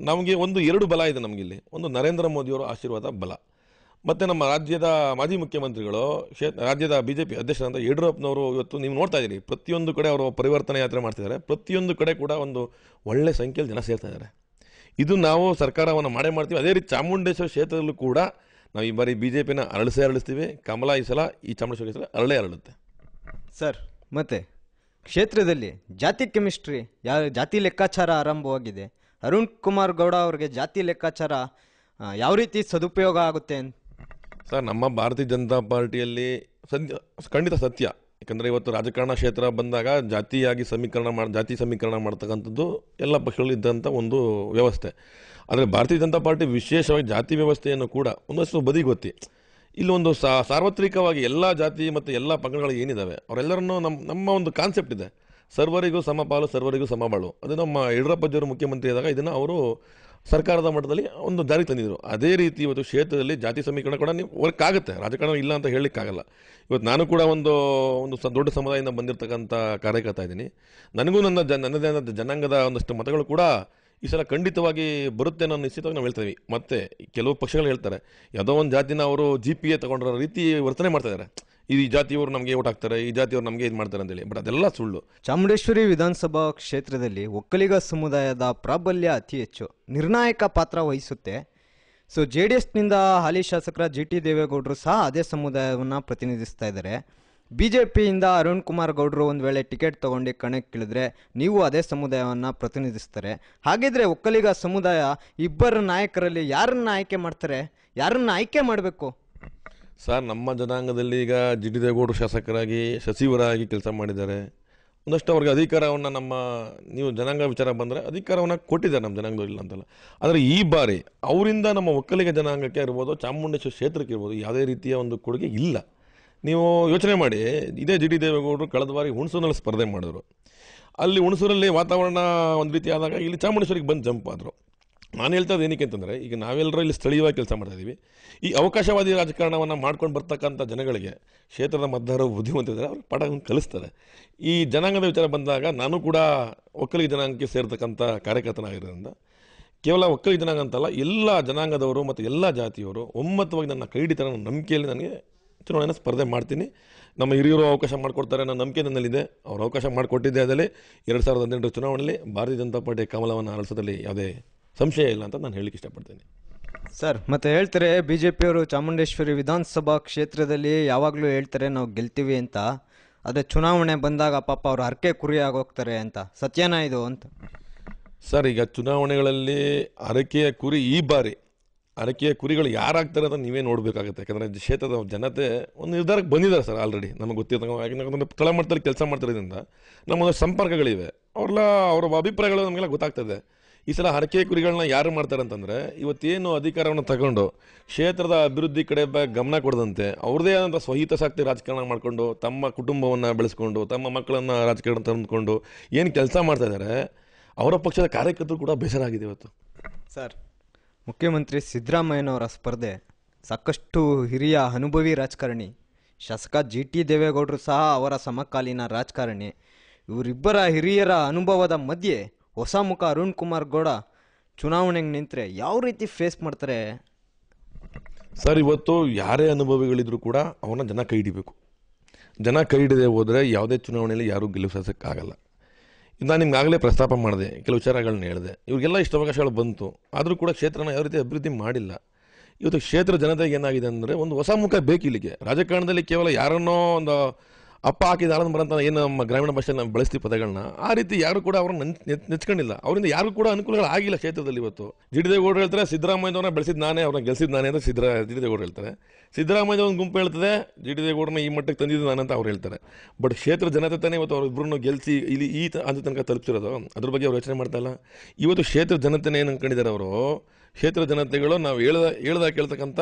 ನಮಗೆ ಒಂದು ಎರಡು ಬಲ ಇದೆ ನಮಗಿಲ್ಲಿ. ಒಂದು ನರೇಂದ್ರ ಮೋದಿಯವರ ಆಶೀರ್ವಾದ ಬಲ. ಮತ್ತು ನಮ್ಮ ರಾಜ್ಯದ ಮಾಜಿ ಮುಖ್ಯಮಂತ್ರಿಗಳು, ಶೇ, ರಾಜ್ಯದ ಬಿ ಜೆ ಪಿ ಅಧ್ಯಕ್ಷರಾದಂಥ ಯಡಿಯೂರಪ್ಪನವರು ಇವತ್ತು ನೀವು ನೋಡ್ತಾ ಇದ್ದೀರಿ, ಪ್ರತಿಯೊಂದು ಕಡೆ ಅವರು ಪರಿವರ್ತನೆ ಯಾತ್ರೆ ಮಾಡ್ತಿದ್ದಾರೆ. ಪ್ರತಿಯೊಂದು ಕಡೆ ಕೂಡ ಒಂದು ಒಳ್ಳೆ ಸಂಖ್ಯೆಯಲ್ಲಿ ಜನ ಸೇರ್ತಾ ಇದ್ದಾರೆ. ಇದು ನಾವು ಸರ್ಕಾರವನ್ನು ಮಾಡೇ ಮಾಡ್ತೀವಿ. ಅದೇ ರೀತಿ ಚಾಮುಂಡೇಶ್ವರ ಕ್ಷೇತ್ರದಲ್ಲೂ ಕೂಡ ನಾವು ಈ ಬಾರಿ ಬಿ ಜೆ ಪಿನ ಅರಳಿಸೇ ಅರಳಿಸ್ತೀವಿ. ಕಮಲ ಈ ಸಲ ಈ ಚಾಮುಂಡೇಶ್ವರಿ ಕ್ಷೇತ್ರ ಅರಳೇ ಅರಳುತ್ತೆ. ಸರ್, ಮತ್ತೆ? ಕ್ಷೇತ್ರದಲ್ಲಿ ಜಾತಿ ಕೆಮಿಸ್ಟ್ರಿ ಯಾವ ಜಾತಿ ಲೆಕ್ಕಾಚಾರ ಆರಂಭವಾಗಿದೆ. ಅರುಣ್ ಕುಮಾರ್ ಗೌಡ ಅವರಿಗೆ ಜಾತಿ ಲೆಕ್ಕಾಚಾರ ಯಾವ ರೀತಿ ಸದುಪಯೋಗ ಆಗುತ್ತೆ ಸರ್, ನಮ್ಮ ಭಾರತೀಯ ಜನತಾ ಪಾರ್ಟಿಯಲ್ಲಿ ಸದ್ಯ, ಖಂಡಿತ ಸತ್ಯ. ಯಾಕಂದರೆ ಇವತ್ತು ರಾಜಕಾರಣ ಕ್ಷೇತ್ರ ಬಂದಾಗ ಜಾತಿಯಾಗಿ ಸಮೀಕರಣ ಮಾಡಿ, ಜಾತಿ ಸಮೀಕರಣ ಮಾಡ್ತಕ್ಕಂಥದ್ದು ಎಲ್ಲ ಪಕ್ಷಗಳು ಇದ್ದಂಥ ಒಂದು ವ್ಯವಸ್ಥೆ. ಆದರೆ ಭಾರತೀಯ ಜನತಾ ಪಾರ್ಟಿ ವಿಶೇಷವಾಗಿ ಜಾತಿ ವ್ಯವಸ್ಥೆಯನ್ನು ಕೂಡ ಒಂದಷ್ಟು ಬದಿಗೊತ್ತಿ. ಇಲ್ಲಿ ಒಂದು ಸಾರ್ವತ್ರಿಕವಾಗಿ ಎಲ್ಲ ಜಾತಿ ಮತ್ತು ಎಲ್ಲ ಪಂಗಡಗಳು ಏನಿದ್ದಾವೆ ಅವರೆಲ್ಲರನ್ನು ನಮ್ಮ ನಮ್ಮ ಒಂದು ಕಾನ್ಸೆಪ್ಟ್ ಇದೆ. ಸರ್ವರಿಗೂ ಸಮಪಾಲು ಸರ್ವರಿಗೂ ಸಮಬಾಳು ಅದು ನಮ್ಮ ಯಡಿಯೂರಪ್ಪಜಿಯವರು ಮುಖ್ಯಮಂತ್ರಿ ಆದಾಗ ಇದನ್ನು ಅವರು ಸರ್ಕಾರದ ಮಟ್ಟದಲ್ಲಿ ಒಂದು ದಾರಿ ತಂದಿದ್ದರು ಅದೇ ರೀತಿ ಇವತ್ತು ಕ್ಷೇತ್ರದಲ್ಲಿ ಜಾತಿ ಸಮೀಕರಣ ಕೂಡ ನೀವು ವರ್ಕ್ ಆಗುತ್ತೆ ರಾಜಕಾರಣ ಇಲ್ಲ ಅಂತ ಹೇಳಲಿಕ್ಕಾಗಲ್ಲ. ಇವತ್ತು ನಾನು ಕೂಡ ಒಂದು ಒಂದು ಸ, ದೊಡ್ಡ ಸಮುದಾಯದಿಂದ ಬಂದಿರತಕ್ಕಂಥ ಕಾರ್ಯಕರ್ತ ಇದ್ದೀನಿ. ನನಗೂ ನನ್ನ ಜನ ನನ್ನದೇ ಆದ ಜನಾಂಗದ ಒಂದಷ್ಟು ಮತಗಳು ಕೂಡ ಈ ಸಲ ಖಂಡಿತವಾಗಿ ಬರುತ್ತೆ ಅನ್ನೋ ನಿಶ್ಚಿತವಾಗಿ ನಾವು ಹೇಳ್ತೀವಿ ಮತ್ತೆ ಕೆಲವು ಪಕ್ಷಗಳು ಹೇಳ್ತಾರೆ, ಯಾವುದೋ ಒಂದು ಜಾತಿನ ಅವರು ಜಿ ಪಿ ಎ ತಗೊಂಡಿರೋ ರೀತಿ ವರ್ತನೆ ಮಾಡ್ತಾ ಇದ್ದಾರೆ ಈ ಜಾತಿಯವರು ನಮಗೆ ಓಟ್ ಹಾಕ್ತಾರೆ, ಈ ಜಾತಿಯವರು ನಮಗೆ ಇದು ಮಾಡ್ತಾರೆ ಅಂತೇಳಿ. ಬಟ್ ಅದೆಲ್ಲ ಸುಳ್ಳು. ಚಾಮುಂಡೇಶ್ವರಿ ವಿಧಾನಸಭಾ ಕ್ಷೇತ್ರದಲ್ಲಿ ಒಕ್ಕಲಿಗ ಸಮುದಾಯದ ಪ್ರಾಬಲ್ಯ ಅತಿ ಹೆಚ್ಚು. ನಿರ್ಣಾಯಕ ಪಾತ್ರ ವಹಿಸುತ್ತೆ. ಸೊ ಜೆ ಡಿ ಎಸ್ನಿಂದ ಹಾಲಿ ಶಾಸಕರ ಜಿ ಟಿ ದೇವೇಗೌಡರು ಸಹ ಅದೇ ಸಮುದಾಯವನ್ನು ಪ್ರತಿನಿಧಿಸ್ತಾ ಇದ್ದಾರೆ. ಬಿ ಜೆ ಪಿಯಿಂದ ಅರುಣ್ ಕುಮಾರ್ ಗೌಡರು ಒಂದು ವೇಳೆ ಟಿಕೆಟ್ ತೊಗೊಂಡು ಕಣಕ್ಕಿಳಿದ್ರೆ ನೀವು ಅದೇ ಸಮುದಾಯವನ್ನು ಪ್ರತಿನಿಧಿಸ್ತಾರೆ. ಹಾಗಿದ್ರೆ ಒಕ್ಕಲಿಗ ಸಮುದಾಯ ಇಬ್ಬರ ನಾಯಕರಲ್ಲಿ ಯಾರನ್ನ ಆಯ್ಕೆ ಮಾಡ್ತಾರೆ? ಯಾರನ್ನ ಆಯ್ಕೆ ಮಾಡಬೇಕು? ಸರ್, ನಮ್ಮ ಜನಾಂಗದಲ್ಲಿ ಈಗ ಜಿ ಡಿ ದೇವೇಗೌಡರು ಶಾಸಕರಾಗಿ, ಸಚಿವರಾಗಿ ಕೆಲಸ ಮಾಡಿದ್ದಾರೆ. ಒಂದಷ್ಟು ಅವ್ರಿಗೆ ಅಧಿಕಾರವನ್ನು ನಮ್ಮ, ನೀವು ಜನಾಂಗ ವಿಚಾರ ಬಂದರೆ ಅಧಿಕಾರವನ್ನು ಕೊಟ್ಟಿದ್ದಾರೆ ನಮ್ಮ ಜನಾಂಗದಲ್ಲಿ ಇಲ್ಲ ಅಂತಲ್ಲ. ಆದರೆ ಈ ಬಾರಿ ಅವರಿಂದ ನಮ್ಮ ಒಕ್ಕಲಿಗ ಜನಾಂಗಕ್ಕೆ ಇರ್ಬೋದು ಚಾಮುಂಡೇಶ್ವರಿ ಕ್ಷೇತ್ರಕ್ಕೆ ಇರ್ಬೋದು ಯಾವುದೇ ರೀತಿಯ ಒಂದು ಕೊಡುಗೆ ಇಲ್ಲ. ನೀವು ಯೋಚನೆ ಮಾಡಿ. ಇದೇ ಜಿ ಡಿ ದೇವೇಗೌಡರು ಕಳೆದ ಬಾರಿ ಹುಣಸೂರಿನಲ್ಲಿ ಸ್ಪರ್ಧೆ ಮಾಡಿದ್ರು. ಅಲ್ಲಿ ಹುಣಸೂರಲ್ಲಿ ವಾತಾವರಣ ಒಂದು ರೀತಿ ಆದಾಗ ಇಲ್ಲಿ ಚಾಮುಂಡೇಶ್ವರಿಗೆ ಬಂದು ಜಂಪ್ ಆದರು. ನಾನು ಹೇಳ್ತಾ ಇದ್ದು ಏನಕ್ಕೆ ಅಂತಂದರೆ, ಈಗ ನಾವೆಲ್ಲರೂ ಇಲ್ಲಿ ಸ್ಥಳೀಯವಾಗಿ ಕೆಲಸ ಮಾಡ್ತಾ ಇದ್ದೀವಿ ಈ ಅವಕಾಶವಾದಿ ರಾಜಕಾರಣವನ್ನು ಮಾಡ್ಕೊಂಡು ಬರ್ತಕ್ಕಂಥ ಜನಗಳಿಗೆ ಕ್ಷೇತ್ರದ ಮತದಾರರು ಬುದ್ಧಿವಂತಿದ್ದಾರೆ, ಅವರು ಪಾಠವನ್ನು ಕಲಿಸ್ತಾರೆ. ಈ ಜನಾಂಗದ ವಿಚಾರ ಬಂದಾಗ ನಾನು ಕೂಡ ಒಕ್ಕಲಿಗ ಜನಾಂಗಕ್ಕೆ ಸೇರ್ತಕ್ಕಂಥ ಕಾರ್ಯಕರ್ತನಾಗಿರೋದ್ರಿಂದ, ಕೇವಲ ಒಕ್ಕಲಿಗ ಜನಾಂಗ ಅಂತಲ್ಲ, ಎಲ್ಲ ಜನಾಂಗದವರು ಮತ್ತು ಎಲ್ಲ ಜಾತಿಯವರು ಒಮ್ಮತವಾಗಿ ನನ್ನ ಕೈಡಿತನ ನಂಬಿಕೆಯಲ್ಲಿ ನನಗೆ ಚುನಾವಣೆನ ಸ್ಪರ್ಧೆ ಮಾಡ್ತೀನಿ. ನಮ್ಮ ಹಿರಿಯರು ಅವಕಾಶ ಮಾಡಿಕೊಡ್ತಾರೆ ಅನ್ನೋ ನಂಬಿಕೆ ನನ್ನಲ್ಲಿದೆ. ಅವರು ಅವಕಾಶ ಮಾಡಿಕೊಟ್ಟಿದ್ದೆ ಅದರಲ್ಲಿ ಎರಡು ಸಾವಿರದ ಹದಿನೆಂಟರ ಚುನಾವಣೆಯಲ್ಲಿ ಭಾರತೀಯ ಜನತಾ ಪಾರ್ಟಿ ಕಮಲವನ್ನು ಅರಳಿಸೋದ್ರಲ್ಲಿ ಯಾವುದೇ ಸಂಶಯ ಇಲ್ಲ ಅಂತ ನಾನು ಹೇಳಲಿಕ್ಕೆ ಇಷ್ಟಪಡ್ತೀನಿ. ಸರ್ ಮತ್ತೆ ಹೇಳ್ತಾರೆ ಬಿ ಜೆ ಪಿಯವರು ಚಾಮುಂಡೇಶ್ವರಿ ವಿಧಾನಸಭಾ ಕ್ಷೇತ್ರದಲ್ಲಿ ಯಾವಾಗಲೂ ಹೇಳ್ತಾರೆ ನಾವು ಗೆಲ್ತೀವಿ ಅಂತ. ಆದರೆ ಚುನಾವಣೆ ಬಂದಾಗ ಪಾಪ ಅವರು ಹರಕೆ ಕುರಿ ಆಗೋಗ್ತಾರೆ ಅಂತ. ಸತ್ಯನ ಇದು ಅಂತ. ಸರ್ ಈಗ ಚುನಾವಣೆಗಳಲ್ಲಿ ಹರಕೆಯ ಕುರಿ ಈ ಬಾರಿ ಅರಕೆಯ ಕುರಿಗಳು ಯಾರಾಗ್ತಾರೆ ಅಂತ ನೀವೇ ನೋಡಬೇಕಾಗುತ್ತೆ. ಯಾಕಂದರೆ ಕ್ಷೇತ್ರದ ಜನತೆ ಒಂದು ನಿರ್ಧಾರಕ್ಕೆ ಬಂದಿದ್ದಾರೆ ಸರ್ ಆಲ್ರೆಡಿ ನಮಗೆ ಗೊತ್ತಿರೋ ಯಾಕಂದ್ರೆ ತಳಮಟ್ಟದಲ್ಲಿ ಕೆಲಸ ಮಾಡ್ತಿರೋದ್ರಿಂದ ನಮ್ಮೊಂದು ಸಂಪರ್ಕಗಳಿವೆ. ಅವ್ರಲ್ಲ ಅವರ ಅಭಿಪ್ರಾಯಗಳು ನಮಗೆಲ್ಲ ಗೊತ್ತಾಗ್ತದೆ. ಈ ಸಲ ಹರಕೆ ಕುರಿಗಳನ್ನ ಯಾರು ಮಾಡ್ತಾರೆ ಅಂತಂದರೆ ಇವತ್ತೇನು ಅಧಿಕಾರವನ್ನು ತಗೊಂಡು ಕ್ಷೇತ್ರದ ಅಭಿವೃದ್ಧಿ ಕಡೆ ಗಮನ ಕೊಡದಂತೆ ಅವ್ರದ್ದೇ ಆದಂಥ ಸ್ವಹಿತ ಸ್ವಹಿತಾಸಕ್ತಿ ರಾಜಕಾರಣ ಮಾಡಿಕೊಂಡು ತಮ್ಮ ಕುಟುಂಬವನ್ನು ಬೆಳೆಸ್ಕೊಂಡು ತಮ್ಮ ಮಕ್ಕಳನ್ನು ರಾಜಕಾರಣ ತಂದುಕೊಂಡು ಏನು ಕೆಲಸ ಮಾಡ್ತಾ ಇದ್ದಾರೆ ಅವರ ಪಕ್ಷದ ಕಾರ್ಯಕರ್ತರು ಕೂಡ ಬೇಸರ ಆಗಿದೆ ಇವತ್ತು. ಸರ್ ಮುಖ್ಯಮಂತ್ರಿ ಸಿದ್ದರಾಮಯ್ಯನವರ ಸ್ಪರ್ಧೆ. ಸಾಕಷ್ಟು ಹಿರಿಯ ಅನುಭವಿ ರಾಜಕಾರಣಿ. ಶಾಸಕ ಜಿ ಟಿ ದೇವೇಗೌಡರು ಸಹ ಅವರ ಸಮಕಾಲೀನ ರಾಜಕಾರಣಿ. ಇವರಿಬ್ಬರ ಹಿರಿಯರ ಅನುಭವದ ಮಧ್ಯೆ ಹೊಸ ಮುಖ ಅರುಣ್ ಕುಮಾರ್ ಗೌಡ ಚುನಾವಣೆಗೆ ನಿಂತರೆ ಯಾವ ರೀತಿ ಫೇಸ್ ಮಾಡ್ತಾರೆ? ಸರ್, ಇವತ್ತು ಯಾರೇ ಅನುಭವಿಗಳಿದ್ರು ಕೂಡ ಅವನ್ನ ಜನ ಕೈ ಹಿಡಿಬೇಕು. ಜನ ಕೈ ಹಿಡದೆ ಹೋದರೆ ಯಾವುದೇ ಚುನಾವಣೆಯಲ್ಲಿ ಯಾರೂ ಗೆಲ್ಲಿಸೋಕ್ಕಾಗಲ್ಲ ನಾನು ನಿಮ್ಗಾಗಲೇ ಪ್ರಸ್ತಾಪ ಮಾಡಿದೆ ಕೆಲವು ವಿಚಾರಗಳನ್ನ ಹೇಳಿದೆ. ಇವರಿಗೆಲ್ಲ ಇಷ್ಟು ಅವಕಾಶಗಳು ಬಂತು. ಆದರೂ ಕೂಡ ಕ್ಷೇತ್ರನ ಯಾವ ರೀತಿ ಅಭಿವೃದ್ಧಿ ಮಾಡಿಲ್ಲ. ಇವತ್ತು ಕ್ಷೇತ್ರ ಜನತೆಗೆ ಏನಾಗಿದೆ ಅಂದರೆ ಒಂದು ಹೊಸ ಮುಖ ಬೇಕು ಇಲ್ಲಿಗೆ ರಾಜಕಾರಣದಲ್ಲಿ ಕೇವಲ ಯಾರನ್ನೋ ಒಂದು ಅಪ್ಪ ಹಾಕಿದ ಆಳದ ಮರ ಅಂತ ಏನು ನಮ್ಮ ಗ್ರಾಮೀಣ ಭಾಷೆಯಲ್ಲಿ ನಾವು ಬಳಸ್ತೀವಿ ಪದಗಳನ್ನ, ಆ ರೀತಿ ಯಾರು ಕೂಡ ಅವ್ರನ್ನ ನೆನ್- ನೆನ್- ನೆಚ್ಕೊಂಡಿಲ್ಲ. ಅವರಿಂದ ಯಾರು ಕೂಡ ಅನುಕೂಲಗಳು ಆಗಿಲ್ಲ ಕ್ಷೇತ್ರದಲ್ಲಿ ಇವತ್ತು. ಜಿಡಿದೇಗೌಡರು ಹೇಳ್ತಾರೆ ಸಿದ್ದರಾಮಯ್ಯವ್ರನ್ನ ಬೆಳೆಸಿದ ನಾನೇ, ಅವ್ರನ್ನ ಗೆಲ್ಸಿದ ನಾನೇ ಅಂತ ಸಿದ್ದರಾ ಜಿಡಿದೇಗೌಡರು ಹೇಳ್ತಾರೆ. ಸಿದ್ದರಾಮಯ್ಯ ಒಂದು ಗುಂಪು ಹೇಳ್ತದೆ, ಜಿ ಡಿ ಈ ಮಟ್ಟಕ್ಕೆ ತಂದಿದ್ದು ನಾನು ಅಂತ ಅವ್ರು ಹೇಳ್ತಾರೆ. ಬಟ್ ಕ್ಷೇತ್ರ ಜನತೆ ತಾನೇ ಇವತ್ತು ಅವ್ರಿಬ್ರನ್ನು ಗೆಲ್ಸಿ ಇಲ್ಲಿ ಈ ಅಂತ ತನಕ ತಲುಪಿಸಿರೋದು ಅದ್ರ ಬಗ್ಗೆ ಅವ್ರು ಯೋಚನೆ ಮಾಡ್ತಾ ಇಲ್ಲ. ಇವತ್ತು ಕ್ಷೇತ್ರ ಜನತೆನೇ ಏನು ಅನ್ಕೊಂಡಿದ್ದಾರೆ ಅವರು? ಕ್ಷೇತ್ರ ಜನತೆಗಳು ನಾವು ಹೇಳ್ದ ಹೇಳ್ದ ಕೇಳ್ತಕ್ಕಂಥ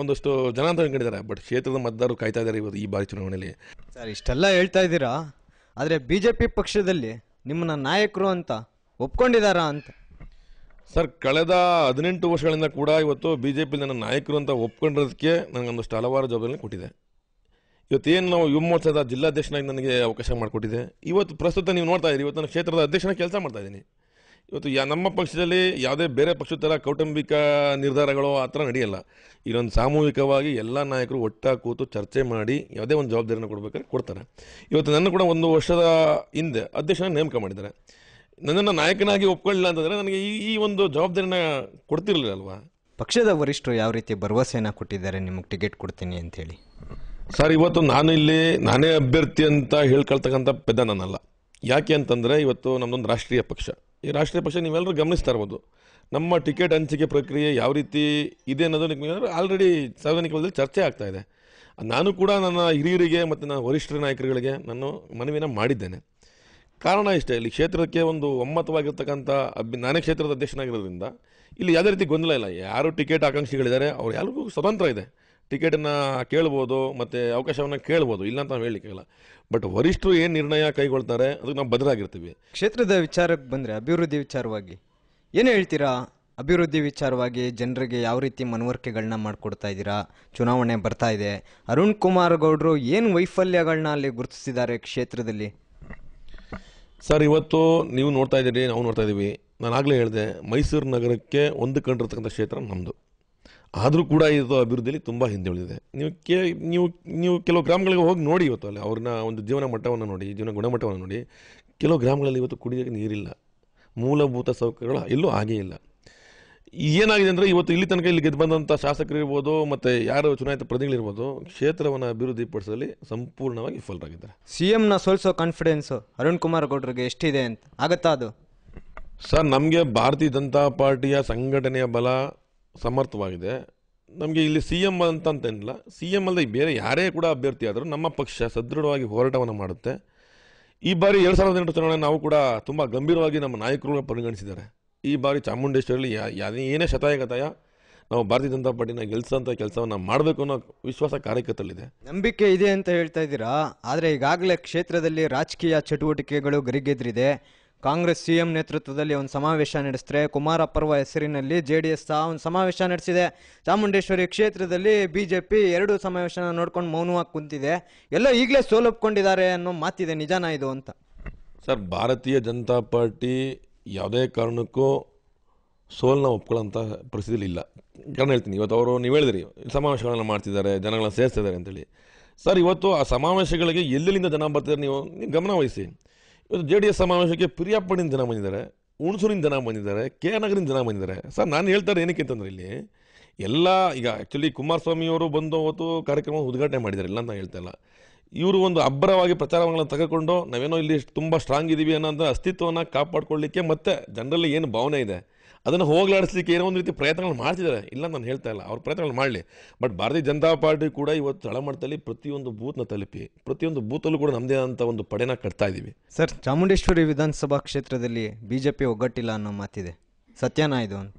ಒಂದಷ್ಟು ಜನ ಅಂತ ಕಂಡಿದ್ದಾರೆ. ಬಟ್ ಕ್ಷೇತ್ರದ ಮತದಾರರು ಕಾಯ್ತಾ ಇದ್ದಾರೆ ಇವತ್ತು ಈ ಬಾರಿ ಚುನಾವಣೆಯಲ್ಲಿ. ಸರ್ ಇಷ್ಟೆಲ್ಲ ಹೇಳ್ತಾ ಇದ್ದೀರಾ? ಆದರೆ ಬಿ ಜೆ ಪಿ ಪಕ್ಷದಲ್ಲಿ ನಿಮ್ಮನ್ನ ನಾಯಕರು ಅಂತ ಒಪ್ಕೊಂಡಿದ್ದಾರಾ ಅಂತ? ಸರ್ ಕಳೆದ ಹದಿನೆಂಟು ವರ್ಷಗಳಿಂದ ಕೂಡ ಇವತ್ತು ಬಿ ಜೆ ಪಿ ನನ್ನ ನಾಯಕರು ಅಂತ ಒಪ್ಕೊಂಡಿರೋದಕ್ಕೆ ನನಗೊಂದಷ್ಟು ಹಲವಾರು ಜವಾಬ್ದಾರಿ ಕೊಟ್ಟಿದೆ. ಇವತ್ತೇನು ನಾವು ಯುವ ಮೋರ್ಚಾದ ಜಿಲ್ಲಾಧ್ಯಕ್ಷನಾಗಿ ನನಗೆ ಅವಕಾಶ ಮಾಡಿಕೊಟ್ಟಿದೆ. ಇವತ್ತು ಪ್ರಸ್ತುತ ನೀವು ನೋಡ್ತಾ ಇದ್ದೀರಿ ಇವತ್ತು ನಾನು ಕ್ಷೇತ್ರದ ಅಧ್ಯಕ್ಷನ ಕೆಲಸ ಮಾಡ್ತಾ ಇದ್ದೀನಿ. ಇವತ್ತು ಯಾ ನಮ್ಮ ಪಕ್ಷದಲ್ಲಿ ಯಾವುದೇ ಬೇರೆ ಪಕ್ಷದ ಥರ ಕೌಟುಂಬಿಕ ನಿರ್ಧಾರಗಳು ಆ ಥರ ನಡೆಯಲ್ಲ. ಇದೊಂದು ಸಾಮೂಹಿಕವಾಗಿ ಎಲ್ಲ ನಾಯಕರು ಒಟ್ಟಾಗಿ ಕೂತು ಚರ್ಚೆ ಮಾಡಿ ಯಾವುದೇ ಒಂದು ಜವಾಬ್ದಾರಿನ ಕೊಡಬೇಕಾದ್ರೆ ಕೊಡ್ತಾರೆ. ಇವತ್ತು ನನ್ನ ಕೂಡ ಒಂದು ವರ್ಷದ ಹಿಂದೆ ಅಧ್ಯಕ್ಷನ ನೇಮಕ ಮಾಡಿದ್ದಾರೆ. ನನ್ನನ್ನು ನಾಯಕನಾಗಿ ಒಪ್ಕೊಳ್ಳಿಲ್ಲ ಅಂತಂದರೆ ನನಗೆ ಈ ಈ ಒಂದು ಜವಾಬ್ದಾರಿನ ಕೊಡ್ತಿರಲಿಲ್ಲ ಅಲ್ವಾ ಪಕ್ಷದ ವರಿಷ್ಠರು ಯಾವ ರೀತಿ ಭರವಸೆಯನ್ನು ಕೊಟ್ಟಿದ್ದಾರೆ? ನಿಮಗೆ ಟಿಕೆಟ್ ಕೊಡ್ತೀನಿ ಅಂತೇಳಿ ಸರ್ ಇವತ್ತು ನಾನು ಇಲ್ಲಿ ನಾನೇ ಅಭ್ಯರ್ಥಿ ಅಂತ ಹೇಳ್ಕೊಳ್ತಕ್ಕಂಥ ಪೆದ್ದ ನಾನಲ್ಲ ಯಾಕೆ ಅಂತಂದರೆ ಇವತ್ತು ನಮ್ಮದೊಂದು ರಾಷ್ಟ್ರೀಯ ಪಕ್ಷ. ಈ ರಾಷ್ಟ್ರೀಯ ಪಕ್ಷ ನೀವೆಲ್ಲರೂ ಗಮನಿಸ್ತಾ ಇರ್ಬೋದು. ನಮ್ಮ ಟಿಕೆಟ್ ಹಂಚಿಕೆ ಪ್ರಕ್ರಿಯೆ ಯಾವ ರೀತಿ ಇದೆ ಅನ್ನೋದು ನಿಮಗೆ ಆಲ್ರೆಡಿ ಸಾರ್ವಜನಿಕ ವಲಯದಲ್ಲಿ ಚರ್ಚೆ ಆಗ್ತಾ ಇದೆ. ನಾನು ಕೂಡ ನನ್ನ ಹಿರಿಯರಿಗೆ ಮತ್ತು ನನ್ನ ವರಿಷ್ಠ ನಾಯಕರುಗಳಿಗೆ ನಾನು ಮನವಿನ ಮಾಡಿದ್ದೇನೆ. ಕಾರಣ ಇಷ್ಟೇ, ಇಲ್ಲಿ ಕ್ಷೇತ್ರಕ್ಕೆ ಒಂದು ಒಮ್ಮತವಾಗಿರ್ತಕ್ಕಂಥ ಅಭಿ, ನಾನೇ ಕ್ಷೇತ್ರದ ಅಧ್ಯಕ್ಷನಾಗಿರೋದ್ರಿಂದ ಇಲ್ಲಿ ಯಾವುದೇ ರೀತಿ ಗೊಂದಲ ಇಲ್ಲ. ಯಾರು ಟಿಕೆಟ್ ಆಕಾಂಕ್ಷಿಗಳಿದ್ದಾರೆ, ಅವ್ರು ಯಾರಿಗೂ ಸ್ವತಂತ್ರ ಇದೆ. ಟಿಕೆಟನ್ನು ಕೇಳ್ಬೋದು, ಮತ್ತು ಅವಕಾಶವನ್ನು ಕೇಳ್ಬೋದು. ಇಲ್ಲ ಅಂತ ನಾವು ಹೇಳಲಿಕ್ಕಿಲ್ಲ ಬಟ್ ವರಿಷ್ಠರು ಏನು ನಿರ್ಣಯ ಕೈಗೊಳ್ತಾರೆ ಅದಕ್ಕೆ ನಾವು ಬದಲಾಗಿರ್ತೀವಿ ಕ್ಷೇತ್ರದ ವಿಚಾರಕ್ಕೆ ಬಂದರೆ ಅಭಿವೃದ್ಧಿ ವಿಚಾರವಾಗಿ ಏನು ಹೇಳ್ತೀರಾ? ಅಭಿವೃದ್ಧಿ ವಿಚಾರವಾಗಿ ಜನರಿಗೆ ಯಾವ ರೀತಿ ಮನವರಿಕೆಗಳನ್ನ ಮಾಡಿಕೊಡ್ತಾ ಇದ್ದೀರಾ? ಚುನಾವಣೆ ಬರ್ತಾ ಇದೆ. ಅರುಣ್ ಕುಮಾರ್ ಗೌಡರು ಏನು ವೈಫಲ್ಯಗಳನ್ನ ಅಲ್ಲಿ ಗುರುತಿಸಿದ್ದಾರೆ ಕ್ಷೇತ್ರದಲ್ಲಿ? ಸರ್ ಇವತ್ತು ನೀವು ನೋಡ್ತಾ ಇದ್ದೀರಿ ನಾವು ನೋಡ್ತಾ ಇದ್ದೀವಿ. ನಾನು ಆಗಲೇ ಹೇಳಿದೆ ಮೈಸೂರು ನಗರಕ್ಕೆ ಹೊಂದಿಕೊಂಡಿರ್ತಕ್ಕಂಥ ಕ್ಷೇತ್ರ ನಮ್ಮದು ಆದರೂ ಕೂಡ ಇದು ಅಭಿವೃದ್ಧಿಯಲ್ಲಿ ತುಂಬ ಹಿಂದೆ ಉಳಿದಿದೆ. ನೀವು ಕೆ ನೀವು ನೀವು ಕೆಲವು ಗ್ರಾಮಗಳಿಗೆ ಹೋಗಿ ನೋಡಿ ಇವತ್ತು ಅಲ್ಲಿ ಅವ್ರನ್ನ ಒಂದು ಜೀವನ ಮಟ್ಟವನ್ನು ನೋಡಿ ಜೀವನ ಗುಣಮಟ್ಟವನ್ನು ನೋಡಿ ಕೆಲವು ಗ್ರಾಮಗಳಲ್ಲಿ ಇವತ್ತು ಕುಡಿಯೋಕ್ಕೆ ನೀರಿಲ್ಲ. ಮೂಲಭೂತ ಸೌಕರ್ಯಗಳು ಎಲ್ಲೂ ಆಗೇ ಇಲ್ಲ. ಏನಾಗಿದೆ ಅಂದರೆ ಇವತ್ತು ಇಲ್ಲಿ ತನಕ ಇಲ್ಲಿ ಗೆದ್ದು ಬಂದಂಥ ಶಾಸಕರು ಇರ್ಬೋದು ಮತ್ತು ಯಾರು ಚುನಾಯಿತ ಪ್ರತಿನಿಧಿಗಳಿರ್ಬೋದು ಕ್ಷೇತ್ರವನ್ನು ಅಭಿವೃದ್ಧಿಪಡಿಸಲು ಸಂಪೂರ್ಣವಾಗಿ ವಿಫಲರಾಗಿದ್ದಾರೆ. ಎಮ್ನ ಸೋಲಿಸೋ ಕಾನ್ಫಿಡೆನ್ಸ್ ಅರುಣ್ ಕುಮಾರ್ ಗೌಡ್ರಿಗೆ ಎಷ್ಟಿದೆ ಅಂತ? ಆಗತ್ತಾ ಅದು? ಸರ್ ನಮಗೆ ಭಾರತೀಯ ಜನತಾ ಪಾರ್ಟಿಯ ಸಂಘಟನೆಯ ಬಲ ಸಮರ್ಥವಾಗಿದೆ. ನಮಗೆ ಇಲ್ಲಿ ಸಿ ಎಂ ಅಂತಂತೇನಿಲ್ಲ. ಸಿ ಎಂ ಅಲ್ಲದೆ ಬೇರೆ ಯಾರೇ ಕೂಡ ಅಭ್ಯರ್ಥಿ ಆದರೂ ನಮ್ಮ ಪಕ್ಷ ಸದೃಢವಾಗಿ ಹೋರಾಟವನ್ನು ಮಾಡುತ್ತೆ. ಈ ಬಾರಿ ಎರಡು ಸಾವಿರದ ಹದಿನೆಂಟು ಚುನಾವಣೆ ನಾವು ಕೂಡ ತುಂಬ ಗಂಭೀರವಾಗಿ ನಮ್ಮ ನಾಯಕರು ಪರಿಗಣಿಸಿದ್ದಾರೆ. ಈ ಬಾರಿ ಚಾಮುಂಡೇಶ್ವರಿಯಲ್ಲಿ ಯಾ ಏನೇ ಶತಾಯಗತಾಯ ನಾವು ಭಾರತೀಯ ಜನತಾ ಪಾರ್ಟಿನ ಗೆಲ್ಸೋಂಥ ಕೆಲಸವನ್ನು ಮಾಡಬೇಕು ಅನ್ನೋ ವಿಶ್ವಾಸ ಕಾರ್ಯಕರ್ತರಲ್ಲಿದೆ. ನಂಬಿಕೆ ಇದೆ ಅಂತ ಹೇಳ್ತಾ ಇದ್ದೀರಾ? ಆದರೆ ಈಗಾಗಲೇ ಕ್ಷೇತ್ರದಲ್ಲಿ ರಾಜಕೀಯ ಚಟುವಟಿಕೆಗಳು ಗರಿಗೆದ್ರಿದೆ. ಕಾಂಗ್ರೆಸ್ ಸಿಎಂ ನೇತೃತ್ವದಲ್ಲಿ ಒಂದು ಸಮಾವೇಶ ನಡೆಸಿದ್ರೆ ಕುಮಾರ ಪರ್ವ ಹೆಸರಿನಲ್ಲಿ ಜೆ ಡಿ ಎಸ್ ಸಹ ಒಂದು ಸಮಾವೇಶ ನಡೆಸಿದೆ. ಚಾಮುಂಡೇಶ್ವರಿ ಕ್ಷೇತ್ರದಲ್ಲಿ ಬಿ ಜೆ ಪಿ ಎರಡು ಸಮಾವೇಶನ ನೋಡ್ಕೊಂಡು ಮೌನವಾಗಿ ಕುಂತಿದೆ. ಎಲ್ಲ ಈಗಲೇ ಸೋಲೊಪ್ಕೊಂಡಿದ್ದಾರೆ ಅನ್ನೋ ಮಾತಿದೆ. ನಿಜಾನ ಇದು ಅಂತ? ಸರ್, ಭಾರತೀಯ ಜನತಾ ಪಾರ್ಟಿ ಯಾವುದೇ ಕಾರಣಕ್ಕೂ ಸೋಲನ್ನ ಒಪ್ಕೊಳ್ಳೋಂಥ ಪರಿಸ್ಥಿತಿಲಿ ಇಲ್ಲ. ಕಾರಣ ಹೇಳ್ತೀನಿ. ಇವತ್ತು ಅವರು ನೀವು ಹೇಳಿದ್ರಿ, ಸಮಾವೇಶಗಳನ್ನು ಮಾಡ್ತಿದ್ದಾರೆ, ಜನಗಳನ್ನ ಸೇರಿಸ್ತಿದ್ದಾರೆ ಅಂತೇಳಿ. ಸರ್, ಇವತ್ತು ಆ ಸಮಾವೇಶಗಳಿಗೆ ಎಲ್ಲೆಲ್ಲಿಂದ ಜನ ಬರ್ತಿದ್ದಾರೆ ನೀವು ನೀವು ಗಮನ ವಹಿಸಿ. ಇವತ್ತು ಜೆ ಡಿ ಎಸ್ ಸಮಾವೇಶಕ್ಕೆ ಪ್ರಿಯಾಪಡಿನ ಜನ ಬಂದಿದ್ದಾರೆ, ಹುಣಸೂರಿನ ಜನ ಬಂದಿದ್ದಾರೆ, ಕೆ ನಗರಿನ ಜನ ಬಂದಿದ್ದಾರೆ. ಸರ್, ನಾನು ಹೇಳ್ತಾರೆ ಏನಕ್ಕೆ ಅಂತಂದ್ರೆ ಇಲ್ಲಿ ಎಲ್ಲ, ಈಗ ಆ್ಯಕ್ಚುಲಿ ಕುಮಾರಸ್ವಾಮಿಯವರು ಬಂದು ಅವತ್ತು ಕಾರ್ಯಕ್ರಮ ಉದ್ಘಾಟನೆ ಮಾಡಿದ್ದಾರೆ, ಇಲ್ಲ ಅಂತ ಹೇಳ್ತಾ ಇಲ್ಲ. ಇವರು ಒಂದು ಅಬ್ಬರವಾಗಿ ಪ್ರಚಾರಗಳನ್ನು ತಗೊಂಡು ನಾವೇನೋ ಇಲ್ಲಿ ತುಂಬ ಸ್ಟ್ರಾಂಗ್ ಇದ್ದೀವಿ ಅನ್ನೋಂಥ ಅಸ್ತಿತ್ವವನ್ನು ಕಾಪಾಡ್ಕೊಳ್ಳಿಕ್ಕೆ ಮತ್ತೆ ಜನರಲ್ಲಿ ಏನು ಭಾವನೆ ಇದೆ ಅದನ್ನು ಹೋಗ್ಲಾಡಿಸ್ಲಿಕ್ಕೆ ಏನೋ ಒಂದು ರೀತಿ ಪ್ರಯತ್ನಗಳು ಮಾಡ್ತಿದ್ದಾರೆ. ಇಲ್ಲ ನಾನು ಹೇಳ್ತಾ ಇಲ್ಲ. ಅವ್ರ ಪ್ರಯತ್ನಗಳು ಮಾಡಲಿ. ಬಟ್ ಭಾರತೀಯ ಜನತಾ ಪಾರ್ಟಿ ಕೂಡ ಇವತ್ತು ತಳಮಟ್ಟದಲ್ಲಿ ಪ್ರತಿಯೊಂದು ಬೂತ್ನ ತಲುಪಿ, ಪ್ರತಿಯೊಂದು ಬೂತಲ್ಲೂ ಕೂಡ ನಮ್ಮದೇ ಆದಂಥ ಒಂದು ಪಡೆನ ಕಟ್ತಾ ಇದ್ದೀವಿ. ಸರ್, ಚಾಮುಂಡೇಶ್ವರಿ ವಿಧಾನಸಭಾ ಕ್ಷೇತ್ರದಲ್ಲಿ ಬಿ ಜೆ ಪಿ ಒಗ್ಗಟ್ಟಿಲ್ಲ ಅನ್ನೋ ಮಾತಿದೆ. ಸತ್ಯನಾ ಇದು ಅಂತ.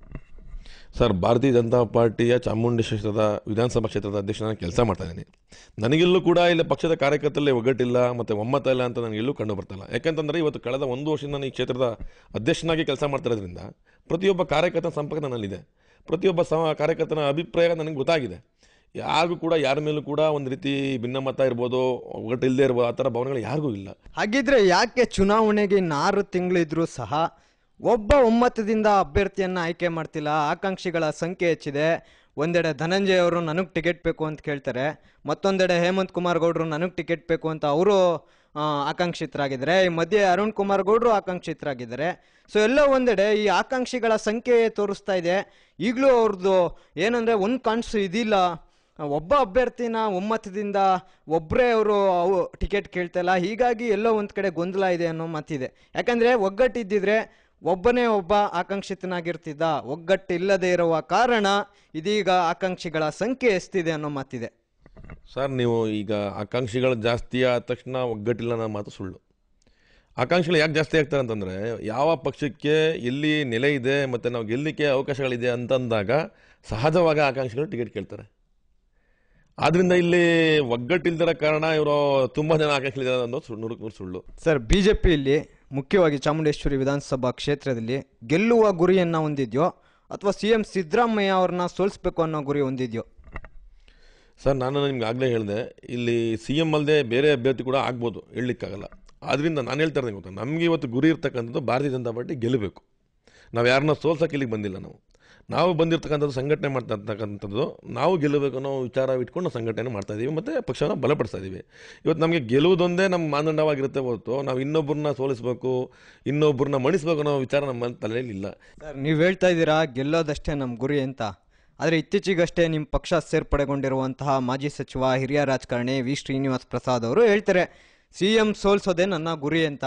ಸರ್, ಭಾರತೀಯ ಜನತಾ ಪಾರ್ಟಿಯ ಚಾಮುಂಡಿ ಕ್ಷೇತ್ರದ ವಿಧಾನಸಭಾ ಕ್ಷೇತ್ರದ ಅಧ್ಯಕ್ಷನಾಗಿ ಕೆಲಸ ಮಾಡ್ತಾ ಇದ್ದೀನಿ. ನನಗೆಲ್ಲೂ ಕೂಡ ಇಲ್ಲಿ ಪಕ್ಷದ ಕಾರ್ಯಕರ್ತರಲ್ಲಿ ಒಗ್ಗಟ್ಟಿಲ್ಲ ಮತ್ತು ಒಮ್ಮತ ಇಲ್ಲ ಅಂತ ನನಗೆ ಎಲ್ಲೂ ಕಂಡು ಬರ್ತಿಲ್ಲ ಯಾಕಂತಂದರೆ ಇವತ್ತು ಕಳೆದ ಒಂದು ವರ್ಷದಿಂದ ನಾನು ಈ ಕ್ಷೇತ್ರದ ಅಧ್ಯಕ್ಷನಾಗಿ ಕೆಲಸ ಮಾಡ್ತಾ ಇರೋದ್ರಿಂದ ಪ್ರತಿಯೊಬ್ಬ ಕಾರ್ಯಕರ್ತನ ಸಂಪರ್ಕ ನನ್ನಲ್ಲಿದೆ. ಪ್ರತಿಯೊಬ್ಬ ಸಮ ಕಾರ್ಯಕರ್ತನ ಅಭಿಪ್ರಾಯ ನನಗೆ ಗೊತ್ತಾಗಿದೆ. ಯಾರಿಗೂ ಕೂಡ, ಯಾರ ಮೇಲೂ ಕೂಡ ಒಂದು ರೀತಿ ಭಿನ್ನಮತ ಇರ್ಬೋದು ಒಗ್ಗಟ್ಟು ಇಲ್ಲದೆ ಇರ್ಬೋದು ಆ ಥರ ಭಾವನೆಗಳು ಯಾರಿಗೂ ಇಲ್ಲ. ಹಾಗಿದ್ರೆ ಯಾಕೆ ಚುನಾವಣೆಗೆ ಇನ್ನಾರು ತಿಂಗಳಿದ್ರೂ ಸಹ ಒಬ್ಬ ಒಮ್ಮತದಿಂದ ಅಭ್ಯರ್ಥಿಯನ್ನು ಆಯ್ಕೆ ಮಾಡ್ತಿಲ್ಲ, ಆಕಾಂಕ್ಷಿಗಳ ಸಂಖ್ಯೆ ಹೆಚ್ಚಿದೆ. ಒಂದೆಡೆ ಧನಂಜಯ ಅವರು ನನಗೆ ಟಿಕೆಟ್ ಬೇಕು ಅಂತ ಕೇಳ್ತಾರೆ. ಮತ್ತೊಂದೆಡೆ ಹೇಮಂತ್ ಕುಮಾರ್ ಗೌಡ್ರು ನನಗೆ ಟಿಕೆಟ್ ಬೇಕು ಅಂತ ಅವರು ಆಕಾಂಕ್ಷಿತರಾಗಿದ್ದಾರೆ. ಈ ಮಧ್ಯೆ ಅರುಣ್ ಕುಮಾರ್ ಗೌಡ್ರು ಆಕಾಂಕ್ಷಿತರಾಗಿದ್ದಾರೆ. ಸೊ ಎಲ್ಲೋ ಒಂದೆಡೆ ಈ ಆಕಾಂಕ್ಷಿಗಳ ಸಂಖ್ಯೆ ತೋರಿಸ್ತಾ ಇದೆ. ಈಗಲೂ ಅವ್ರದ್ದು ಏನಂದರೆ ಒಂದು ಕಾನ್ಸು ಇದಿಲ್ಲ. ಒಬ್ಬ ಅಭ್ಯರ್ಥಿನ ಒಮ್ಮತದಿಂದ ಒಬ್ಬರೇ ಅವರು ಅವು ಟಿಕೆಟ್ ಕೇಳ್ತಾ ಇಲ್ಲ. ಹೀಗಾಗಿ ಎಲ್ಲೋ ಒಂದು ಕಡೆ ಗೊಂದಲ ಇದೆ ಅನ್ನೋ ಮಾತಿದೆ. ಯಾಕಂದರೆ ಒಗ್ಗಟ್ಟಿದ್ದಿದ್ರೆ ಒಬ್ಬನೇ ಒಬ್ಬ ಆಕಾಂಕ್ಷಿತನಾಗಿರ್ತಿದ್ದ ಒಗ್ಗಟ್ಟಿಲ್ಲದೆ ಇರುವ ಕಾರಣ ಇದೀಗ ಆಕಾಂಕ್ಷಿಗಳ ಸಂಖ್ಯೆ ಎಷ್ಟಿದೆ ಅನ್ನೋ ಮಾತಿದೆ. ಸರ್ ನೀವು ಈಗ ಆಕಾಂಕ್ಷಿಗಳು ಜಾಸ್ತಿ ಆದ ತಕ್ಷಣ ಒಗ್ಗಟ್ಟಿಲ್ಲ ಅನ್ನೋ ಮಾತು ಸುಳ್ಳು. ಆಕಾಂಕ್ಷಿಗಳು ಯಾಕೆ ಜಾಸ್ತಿ ಆಗ್ತಾರೆ ಅಂತಂದರೆ ಯಾವ ಪಕ್ಷಕ್ಕೆ ಎಲ್ಲಿ ನೆಲೆ ಇದೆ ಮತ್ತು ನಾವು ಗೆಲ್ಲಿಕ್ಕೆ ಅವಕಾಶಗಳಿದೆ ಅಂತಂದಾಗ ಸಹಜವಾಗಿ ಆಕಾಂಕ್ಷಿಗಳು ಟಿಕೆಟ್ ಕೇಳ್ತಾರೆ. ಆದ್ರಿಂದ ಇಲ್ಲಿ ಒಗ್ಗಟ್ಟಿಲ್ದಿರೋ ಕಾರಣ ಇವರು ತುಂಬ ಜನ ಆಕಾಂಕ್ಷಿಗಳಿದ್ದಾರೆ ಅನ್ನೋದು ಸುಳ್ಳು ನೂರಕ್ಕೆ ಸರ್ ಸುಳ್ಳು. ಸರ್ ಬಿಜೆಪಿಯಲ್ಲಿ ಮುಖ್ಯವಾಗಿ ಚಾಮುಂಡೇಶ್ವರಿ ವಿಧಾನಸಭಾ ಕ್ಷೇತ್ರದಲ್ಲಿ ಗೆಲ್ಲುವ ಗುರಿಯನ್ನು ಹೊಂದಿದ್ಯೋ ಅಥವಾ ಸಿ ಎಂ ಸಿದ್ದರಾಮಯ್ಯ ಅವ್ರನ್ನ ಸೋಲಿಸ್ಬೇಕು ಅನ್ನೋ ಗುರಿ ಹೊಂದಿದ್ಯೋ? ಸರ್, ನಾನು ನಿಮ್ಗೆ ಆಗಲೇ ಹೇಳಿದೆ, ಇಲ್ಲಿ ಸಿ ಎಂ ಅಲ್ಲದೆ ಬೇರೆ ಅಭ್ಯರ್ಥಿ ಕೂಡ ಆಗ್ಬೋದು, ಹೇಳಲಿಕ್ಕಾಗಲ್ಲ. ಆದ್ದರಿಂದ ನಾನು ಹೇಳ್ತಾ ಇರೋದು ಗೊತ್ತಾ? ನಮಗೆ ಇವತ್ತು ಗುರಿ ಇರ್ತಕ್ಕಂಥದ್ದು ಭಾರತೀಯ ಜನತಾ ಪಾರ್ಟಿ ಗೆಲ್ಲಬೇಕು. ನಾವು ಯಾರನ್ನ ಸೋಲ್ಸೋಕೆ ಇಲ್ಲಿಗೆ ಬಂದಿಲ್ಲ ನಾವು. ನಾವು ಬಂದಿರತಕ್ಕಂಥದ್ದು ಸಂಘಟನೆ ಮಾಡ್ತಾ ನಾವು ಗೆಲ್ಲಬೇಕು ಅನ್ನೋ ವಿಚಾರ ಇಟ್ಕೊಂಡು ಸಂಘಟನೆ ಮಾಡ್ತಾ ಇದ್ದೀವಿ, ಮತ್ತು ಪಕ್ಷನ ಬಲಪಡಿಸ್ತಾ ಇದ್ದೀವಿ. ಇವತ್ತು ನಮಗೆ ಗೆಲುವುದೊಂದೇ ನಮ್ಮ ಮಾನದಂಡವಾಗಿರುತ್ತೆ ಹೊರತು, ನಾವು ಇನ್ನೊಬ್ಬರನ್ನ ಸೋಲಿಸಬೇಕು ಇನ್ನೊಬ್ಬರನ್ನ ಮಣಿಸ್ಬೇಕು ಅನ್ನೋ ವಿಚಾರ ನಮ್ಮ ತಲೆಯಲ್ಲಿ ಇಲ್ಲ. ಸರ್, ನೀವು ಹೇಳ್ತಾ ಇದ್ದೀರಾ, ಗೆಲ್ಲೋದಷ್ಟೇ ನಮ್ಮ ಗುರಿ ಅಂತ. ಆದರೆ ಇತ್ತೀಚೆಗಷ್ಟೇ ನಿಮ್ಮ ಪಕ್ಷ ಸೇರ್ಪಡೆಗೊಂಡಿರುವಂತಹ ಮಾಜಿ ಸಚಿವ ಹಿರಿಯ ರಾಜಕಾರಣಿ ವಿ. ಶ್ರೀನಿವಾಸ್ ಪ್ರಸಾದ್ ಅವರು ಹೇಳ್ತಾರೆ, ಸಿ ಎಂ ಸೋಲ್ಸೋದೇ ನನ್ನ ಗುರಿ ಅಂತ.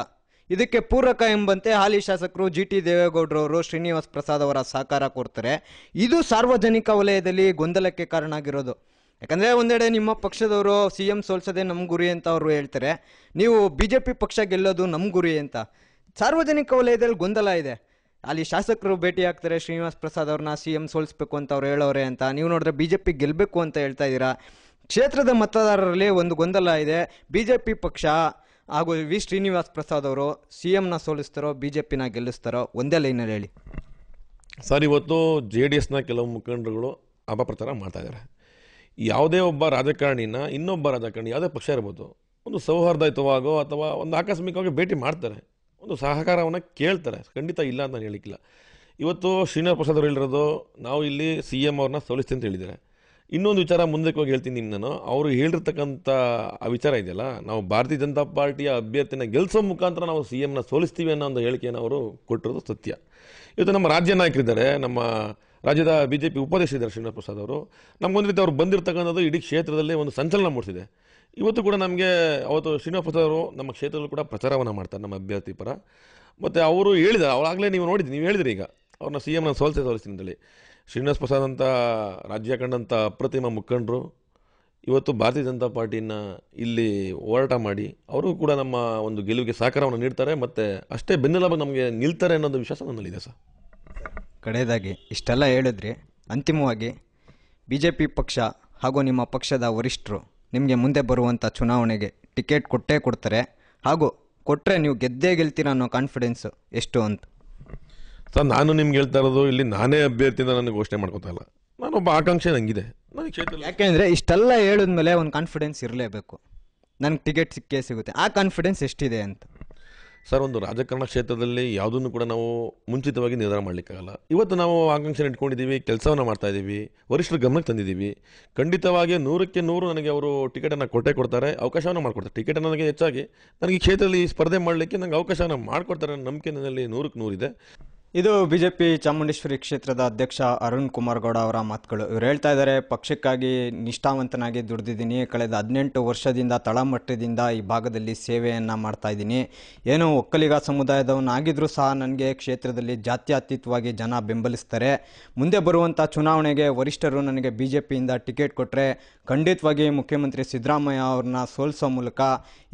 ಇದಕ್ಕೆ ಪೂರಕ ಎಂಬಂತೆ ಹಾಲಿ ಶಾಸಕರು ಜಿ ಟಿ ದೇವೇಗೌಡರವರು ಶ್ರೀನಿವಾಸ್ ಪ್ರಸಾದ್ ಅವರ ಸಹಕಾರ ಕೊಡ್ತಾರೆ. ಇದು ಸಾರ್ವಜನಿಕ ವಲಯದಲ್ಲಿ ಗೊಂದಲಕ್ಕೆ ಕಾರಣ ಆಗಿರೋದು ಯಾಕಂದ್ರೆ ಒಂದೆಡೆ ನಿಮ್ಮ ಪಕ್ಷದವರು ಸಿ ಎಂ ಸೋಲ್ಸೋದೇ ನಮ್ಮ ಗುರಿ ಅಂತ ಅವರು ಹೇಳ್ತಾರೆ. ನೀವು ಬಿ ಜೆ ಪಿ ಪಕ್ಷ ಗೆಲ್ಲೋದು ನಮ್ಮ ಗುರಿ ಅಂತ. ಸಾರ್ವಜನಿಕ ವಲಯದಲ್ಲಿ ಗೊಂದಲ ಇದೆ. ಅಲ್ಲಿ ಶಾಸಕರು ಭೇಟಿ ಆಗ್ತಾರೆ, ಶ್ರೀನಿವಾಸ್ ಪ್ರಸಾದ್ ಅವ್ರನ್ನ ಸಿ ಎಂ ಸೋಲಿಸ್ಬೇಕು ಅಂತ ಅವ್ರು ಹೇಳೋರೆ ಅಂತ. ನೀವು ನೋಡಿದ್ರೆ ಬಿ ಜೆ ಪಿ ಗೆಲ್ಲಬೇಕು ಅಂತ ಹೇಳ್ತಾ ಇದ್ದೀರಾ. ಕ್ಷೇತ್ರದ ಮತದಾರರಲ್ಲಿ ಒಂದು ಗೊಂದಲ ಇದೆ. ಬಿಜೆಪಿ ಪಕ್ಷ ಹಾಗೂ ವಿ. ಶ್ರೀನಿವಾಸ್ ಪ್ರಸಾದ್ ಅವರು ಸಿ ಎಂನ ಸೋಲಿಸ್ತಾರೋ, ಬಿ ಜೆ ಪಿನ ಗೆಲ್ಲಿಸ್ತಾರೋ, ಒಂದೇ ಲೈನಲ್ಲಿ ಹೇಳಿ. ಸರ್, ಇವತ್ತು ಜೆ ಡಿ ಎಸ್ನ ಕೆಲವು ಮುಖಂಡರುಗಳು ಅಪಪ್ರಚಾರ ಮಾಡ್ತಾ ಇದ್ದಾರೆ. ಯಾವುದೇ ಒಬ್ಬ ರಾಜಕಾರಣಿನ ಇನ್ನೊಬ್ಬ ರಾಜಕಾರಣಿ ಯಾವುದೇ ಪಕ್ಷ ಇರ್ಬೋದು, ಒಂದು ಸೌಹಾರ್ದಯುತವಾಗೋ ಅಥವಾ ಒಂದು ಆಕಸ್ಮಿಕವಾಗಿ ಭೇಟಿ ಮಾಡ್ತಾರೆ, ಒಂದು ಸಹಕಾರವನ್ನು ಕೇಳ್ತಾರೆ. ಖಂಡಿತ ಇಲ್ಲ ಅಂತ ನಾನು ಹೇಳಿಕ್ಕಿಲ್ಲ. ಇವತ್ತು ಶ್ರೀನಿವಾಸ ಪ್ರಸಾದ್ ಅವರು ಹೇಳಿರೋದು, ನಾವು ಇಲ್ಲಿ ಸಿ ಎಂ ಅವ್ರನ್ನ ಸೋಲಿಸ್ತೀನಿ ಅಂತ ಹೇಳಿದ್ದಾರೆ. ಇನ್ನೊಂದು ವಿಚಾರ ಮುಂದಕ್ಕೆ ಹೋಗಿ ಹೇಳ್ತೀನಿ ನಿಮ್ಮ ನಾನು. ಅವರು ಹೇಳಿರ್ತಕ್ಕಂಥ, ಆ ವಿಚಾರ ಇದೆಯಲ್ಲ, ನಾವು ಭಾರತೀಯ ಜನತಾ ಪಾರ್ಟಿಯ ಅಭ್ಯರ್ಥಿನ ಗೆಲ್ಲಿಸೋ ಮುಖಾಂತರ ನಾವು ಸಿ ಎಮ್ನ ಸೋಲಿಸ್ತೀವಿ ಅನ್ನೋ ಒಂದು ಹೇಳಿಕೆಯನ್ನು ಅವರು ಕೊಟ್ಟಿರೋದು ಸತ್ಯ. ಇವತ್ತು ನಮ್ಮ ರಾಜ್ಯ ನಾಯಕರಿದ್ದಾರೆ, ನಮ್ಮ ರಾಜ್ಯದ ಬಿ ಜೆ ಪಿ ಉಪಾಧ್ಯಕ್ಷರಿದ್ದಾರೆ ಶ್ರೀನಿವಾಸ ಪ್ರಸಾದ್ ಅವರು. ನಮಗೊಂದು ರೀತಿ ಅವ್ರು ಬಂದಿರತಕ್ಕಂಥದ್ದು ಇಡೀ ಕ್ಷೇತ್ರದಲ್ಲಿ ಒಂದು ಸಂಚಲನ ಮೂಡಿಸಿದೆ. ಇವತ್ತು ಕೂಡ ನಮಗೆ ಅವತ್ತು ಶ್ರೀನಿವಾಸ ಪ್ರಸಾದ್ ಅವರು ನಮ್ಮ ಕ್ಷೇತ್ರದಲ್ಲೂ ಕೂಡ ಪ್ರಚಾರವನ್ನು ಮಾಡ್ತಾರೆ, ನಮ್ಮ ಅಭ್ಯರ್ಥಿ ಪರ. ಮತ್ತು ಅವರು ಹೇಳಿದ್ದಾರೆ ಅವಾಗಲೇ ನೀವು ನೋಡಿದ್ರಿ, ನೀವು ಹೇಳಿದ್ರಿ ಈಗ. ಅವ್ರನ್ನ ಸಿ ಎಮ್ನ ಸೋಲ್ಸೇ ಸೋಲಿಸ್ತೀನಿ ಶ್ರೀನಿವಾಸ ಪ್ರಸಾದ್ ಅಂತ ರಾಜ್ಯ ಕಂಡಂಥ ಅಪ್ರತಿಮ ಮುಖಂಡರು, ಇವತ್ತು ಭಾರತೀಯ ಜನತಾ ಪಾರ್ಟಿನ ಇಲ್ಲಿ ಹೋರಾಟ ಮಾಡಿ ಅವರು ಕೂಡ ನಮ್ಮ ಒಂದು ಗೆಲುವಿಗೆ ಸಹಕಾರವನ್ನು ನೀಡ್ತಾರೆ, ಮತ್ತು ಅಷ್ಟೇ ಬೆನ್ನೆಲುಬು ನಮಗೆ ನಿಲ್ತಾರೆ ಅನ್ನೋದು ವಿಶ್ವಾಸ ನನ್ನಲ್ಲಿದೆ ಸರ್. ಕಡೆಯದಾಗಿ ಇಷ್ಟೆಲ್ಲ ಹೇಳಿದ್ರಿ ಅಂತಿಮವಾಗಿ ಬಿ ಜೆ ಪಿ ಪಕ್ಷ ಹಾಗೂ ನಿಮ್ಮ ಪಕ್ಷದ ವರಿಷ್ಠರು ನಿಮಗೆ ಮುಂದೆ ಬರುವಂಥ ಚುನಾವಣೆಗೆ ಟಿಕೆಟ್ ಕೊಟ್ಟೇ ಕೊಡ್ತಾರೆ ಹಾಗೂ ಕೊಟ್ಟರೆ ನೀವು ಗೆದ್ದೇ ಗೆಲ್ತೀರ ಅನ್ನೋ ಕಾನ್ಫಿಡೆನ್ಸ್ ಎಷ್ಟು ಅಂತ. ಸರ್ ನಾನು ನಿಮ್ಗೆ ಹೇಳ್ತಾ ಇರೋದು ಇಲ್ಲಿ ನಾನೇ ಅಭ್ಯರ್ಥಿಯಿಂದ ನನಗೆ ಘೋಷಣೆ ಮಾಡ್ಕೊತಾ ಇಲ್ಲ. ನಾನೊಬ್ಬ ಆಕಾಂಕ್ಷೆ ನಂಗಿದೆ. ನನಗೆ ಕ್ಷೇತ್ರ ಯಾಕೆಂದರೆ ಇಷ್ಟೆಲ್ಲ ಹೇಳಿದ್ಮೇಲೆ ಒಂದು ಕಾನ್ಫಿಡೆನ್ಸ್ ಇರಲೇಬೇಕು. ನನಗೆ ಟಿಕೆಟ್ ಸಿಕ್ಕೇ ಸಿಗುತ್ತೆ. ಆ ಕಾನ್ಫಿಡೆನ್ಸ್ ಎಷ್ಟಿದೆ ಅಂತ. ಸರ್ ಒಂದು ರಾಜಕಾರಣ ಕ್ಷೇತ್ರದಲ್ಲಿ ಯಾವುದನ್ನು ಕೂಡ ನಾವು ಮುಂಚಿತವಾಗಿ ನಿರ್ಧಾರ ಮಾಡಲಿಕ್ಕಾಗಲ್ಲ. ಇವತ್ತು ನಾವು ಆಕಾಂಕ್ಷೆ ಇಟ್ಕೊಂಡಿದ್ದೀವಿ ಕೆಲಸವನ್ನು ಮಾಡ್ತಾ ಇದ್ದೀವಿ ವರಿಷ್ಠರ ಗಮನಕ್ಕೆ ತಂದಿದ್ದೀವಿ. ಖಂಡಿತವಾಗಿ ನೂರಕ್ಕೆ ನೂರು ನನಗೆ ಅವರು ಟಿಕೆಟನ್ನು ಕೊಟ್ಟೇ ಕೊಡ್ತಾರೆ ಅವಕಾಶವನ್ನು ಮಾಡಿಕೊಡ್ತಾರೆ. ಟಿಕೆಟ್ ನನಗೆ ಹೆಚ್ಚಾಗಿ ನನಗೆ ಈ ಕ್ಷೇತ್ರದಲ್ಲಿ ಸ್ಪರ್ಧೆ ಮಾಡಲಿಕ್ಕೆ ನನಗೆ ಅವಕಾಶವನ್ನು ಮಾಡಿಕೊಡ್ತಾರೆ ನಂಬಿಕೆ ನನ್ನಲ್ಲಿ ನೂರಕ್ಕೆ ನೂರಿದೆ. ಇದು ಬಿಜೆಪಿ ಚಾಮುಂಡೇಶ್ವರಿ ಕ್ಷೇತ್ರದ ಅಧ್ಯಕ್ಷ ಅರುಣ್ ಕುಮಾರ್ ಗೌಡ ಅವರ ಮಾತುಗಳು. ಇವ್ರು ಹೇಳ್ತಾ ಇದ್ದಾರೆ ಪಕ್ಷಕ್ಕಾಗಿ ನಿಷ್ಠಾವಂತನಾಗಿ ದುಡಿದಿದ್ದೀನಿ, ಕಳೆದ ಹದಿನೆಂಟು ವರ್ಷದಿಂದ ತಳಮಟ್ಟದಿಂದ ಈ ಭಾಗದಲ್ಲಿ ಸೇವೆಯನ್ನು ಮಾಡ್ತಾ ಇದ್ದೀನಿ. ಏನೋ ಒಕ್ಕಲಿಗ ಸಮುದಾಯದವನಾಗಿದ್ರೂ ಸಹ ನನಗೆ ಕ್ಷೇತ್ರದಲ್ಲಿ ಜಾತ್ಯತೀತವಾಗಿ ಜನ ಬೆಂಬಲಿಸ್ತಾರೆ. ಮುಂದೆ ಬರುವಂಥ ಚುನಾವಣೆಗೆ ವರಿಷ್ಠರು ನನಗೆ ಬಿ ಜೆ ಪಿಯಿಂದ ಟಿಕೆಟ್ ಕೊಟ್ಟರೆ ಖಂಡಿತವಾಗಿ ಮುಖ್ಯಮಂತ್ರಿ ಸಿದ್ದರಾಮಯ್ಯ ಅವ್ರನ್ನ ಸೋಲಿಸೋ ಮೂಲಕ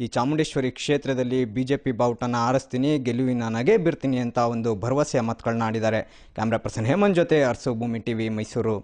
ಈ ಚಾಮುಂಡೇಶ್ವರಿ ಕ್ಷೇತ್ರದಲ್ಲಿ ಬಿ ಜೆ ಪಿ ಬಾವುಟನ ಆರಿಸ್ತೀನಿ, ಗೆಲುವಿನ ನಗೆ ಬೀರ್ತೀನಿ ಅಂತ ಒಂದು ಭರವಸೆಯ ಮಾತುಗಳನ್ನ ಆಡಿದ್ದಾರೆ ಕ್ಯಾಮ್ರಾ ಪರ್ಸನ್ ಹೇಮಂತ್ ಜೊತೆ ಅರಸು ಭೂಮಿ ಟಿವಿ ಮೈಸೂರು.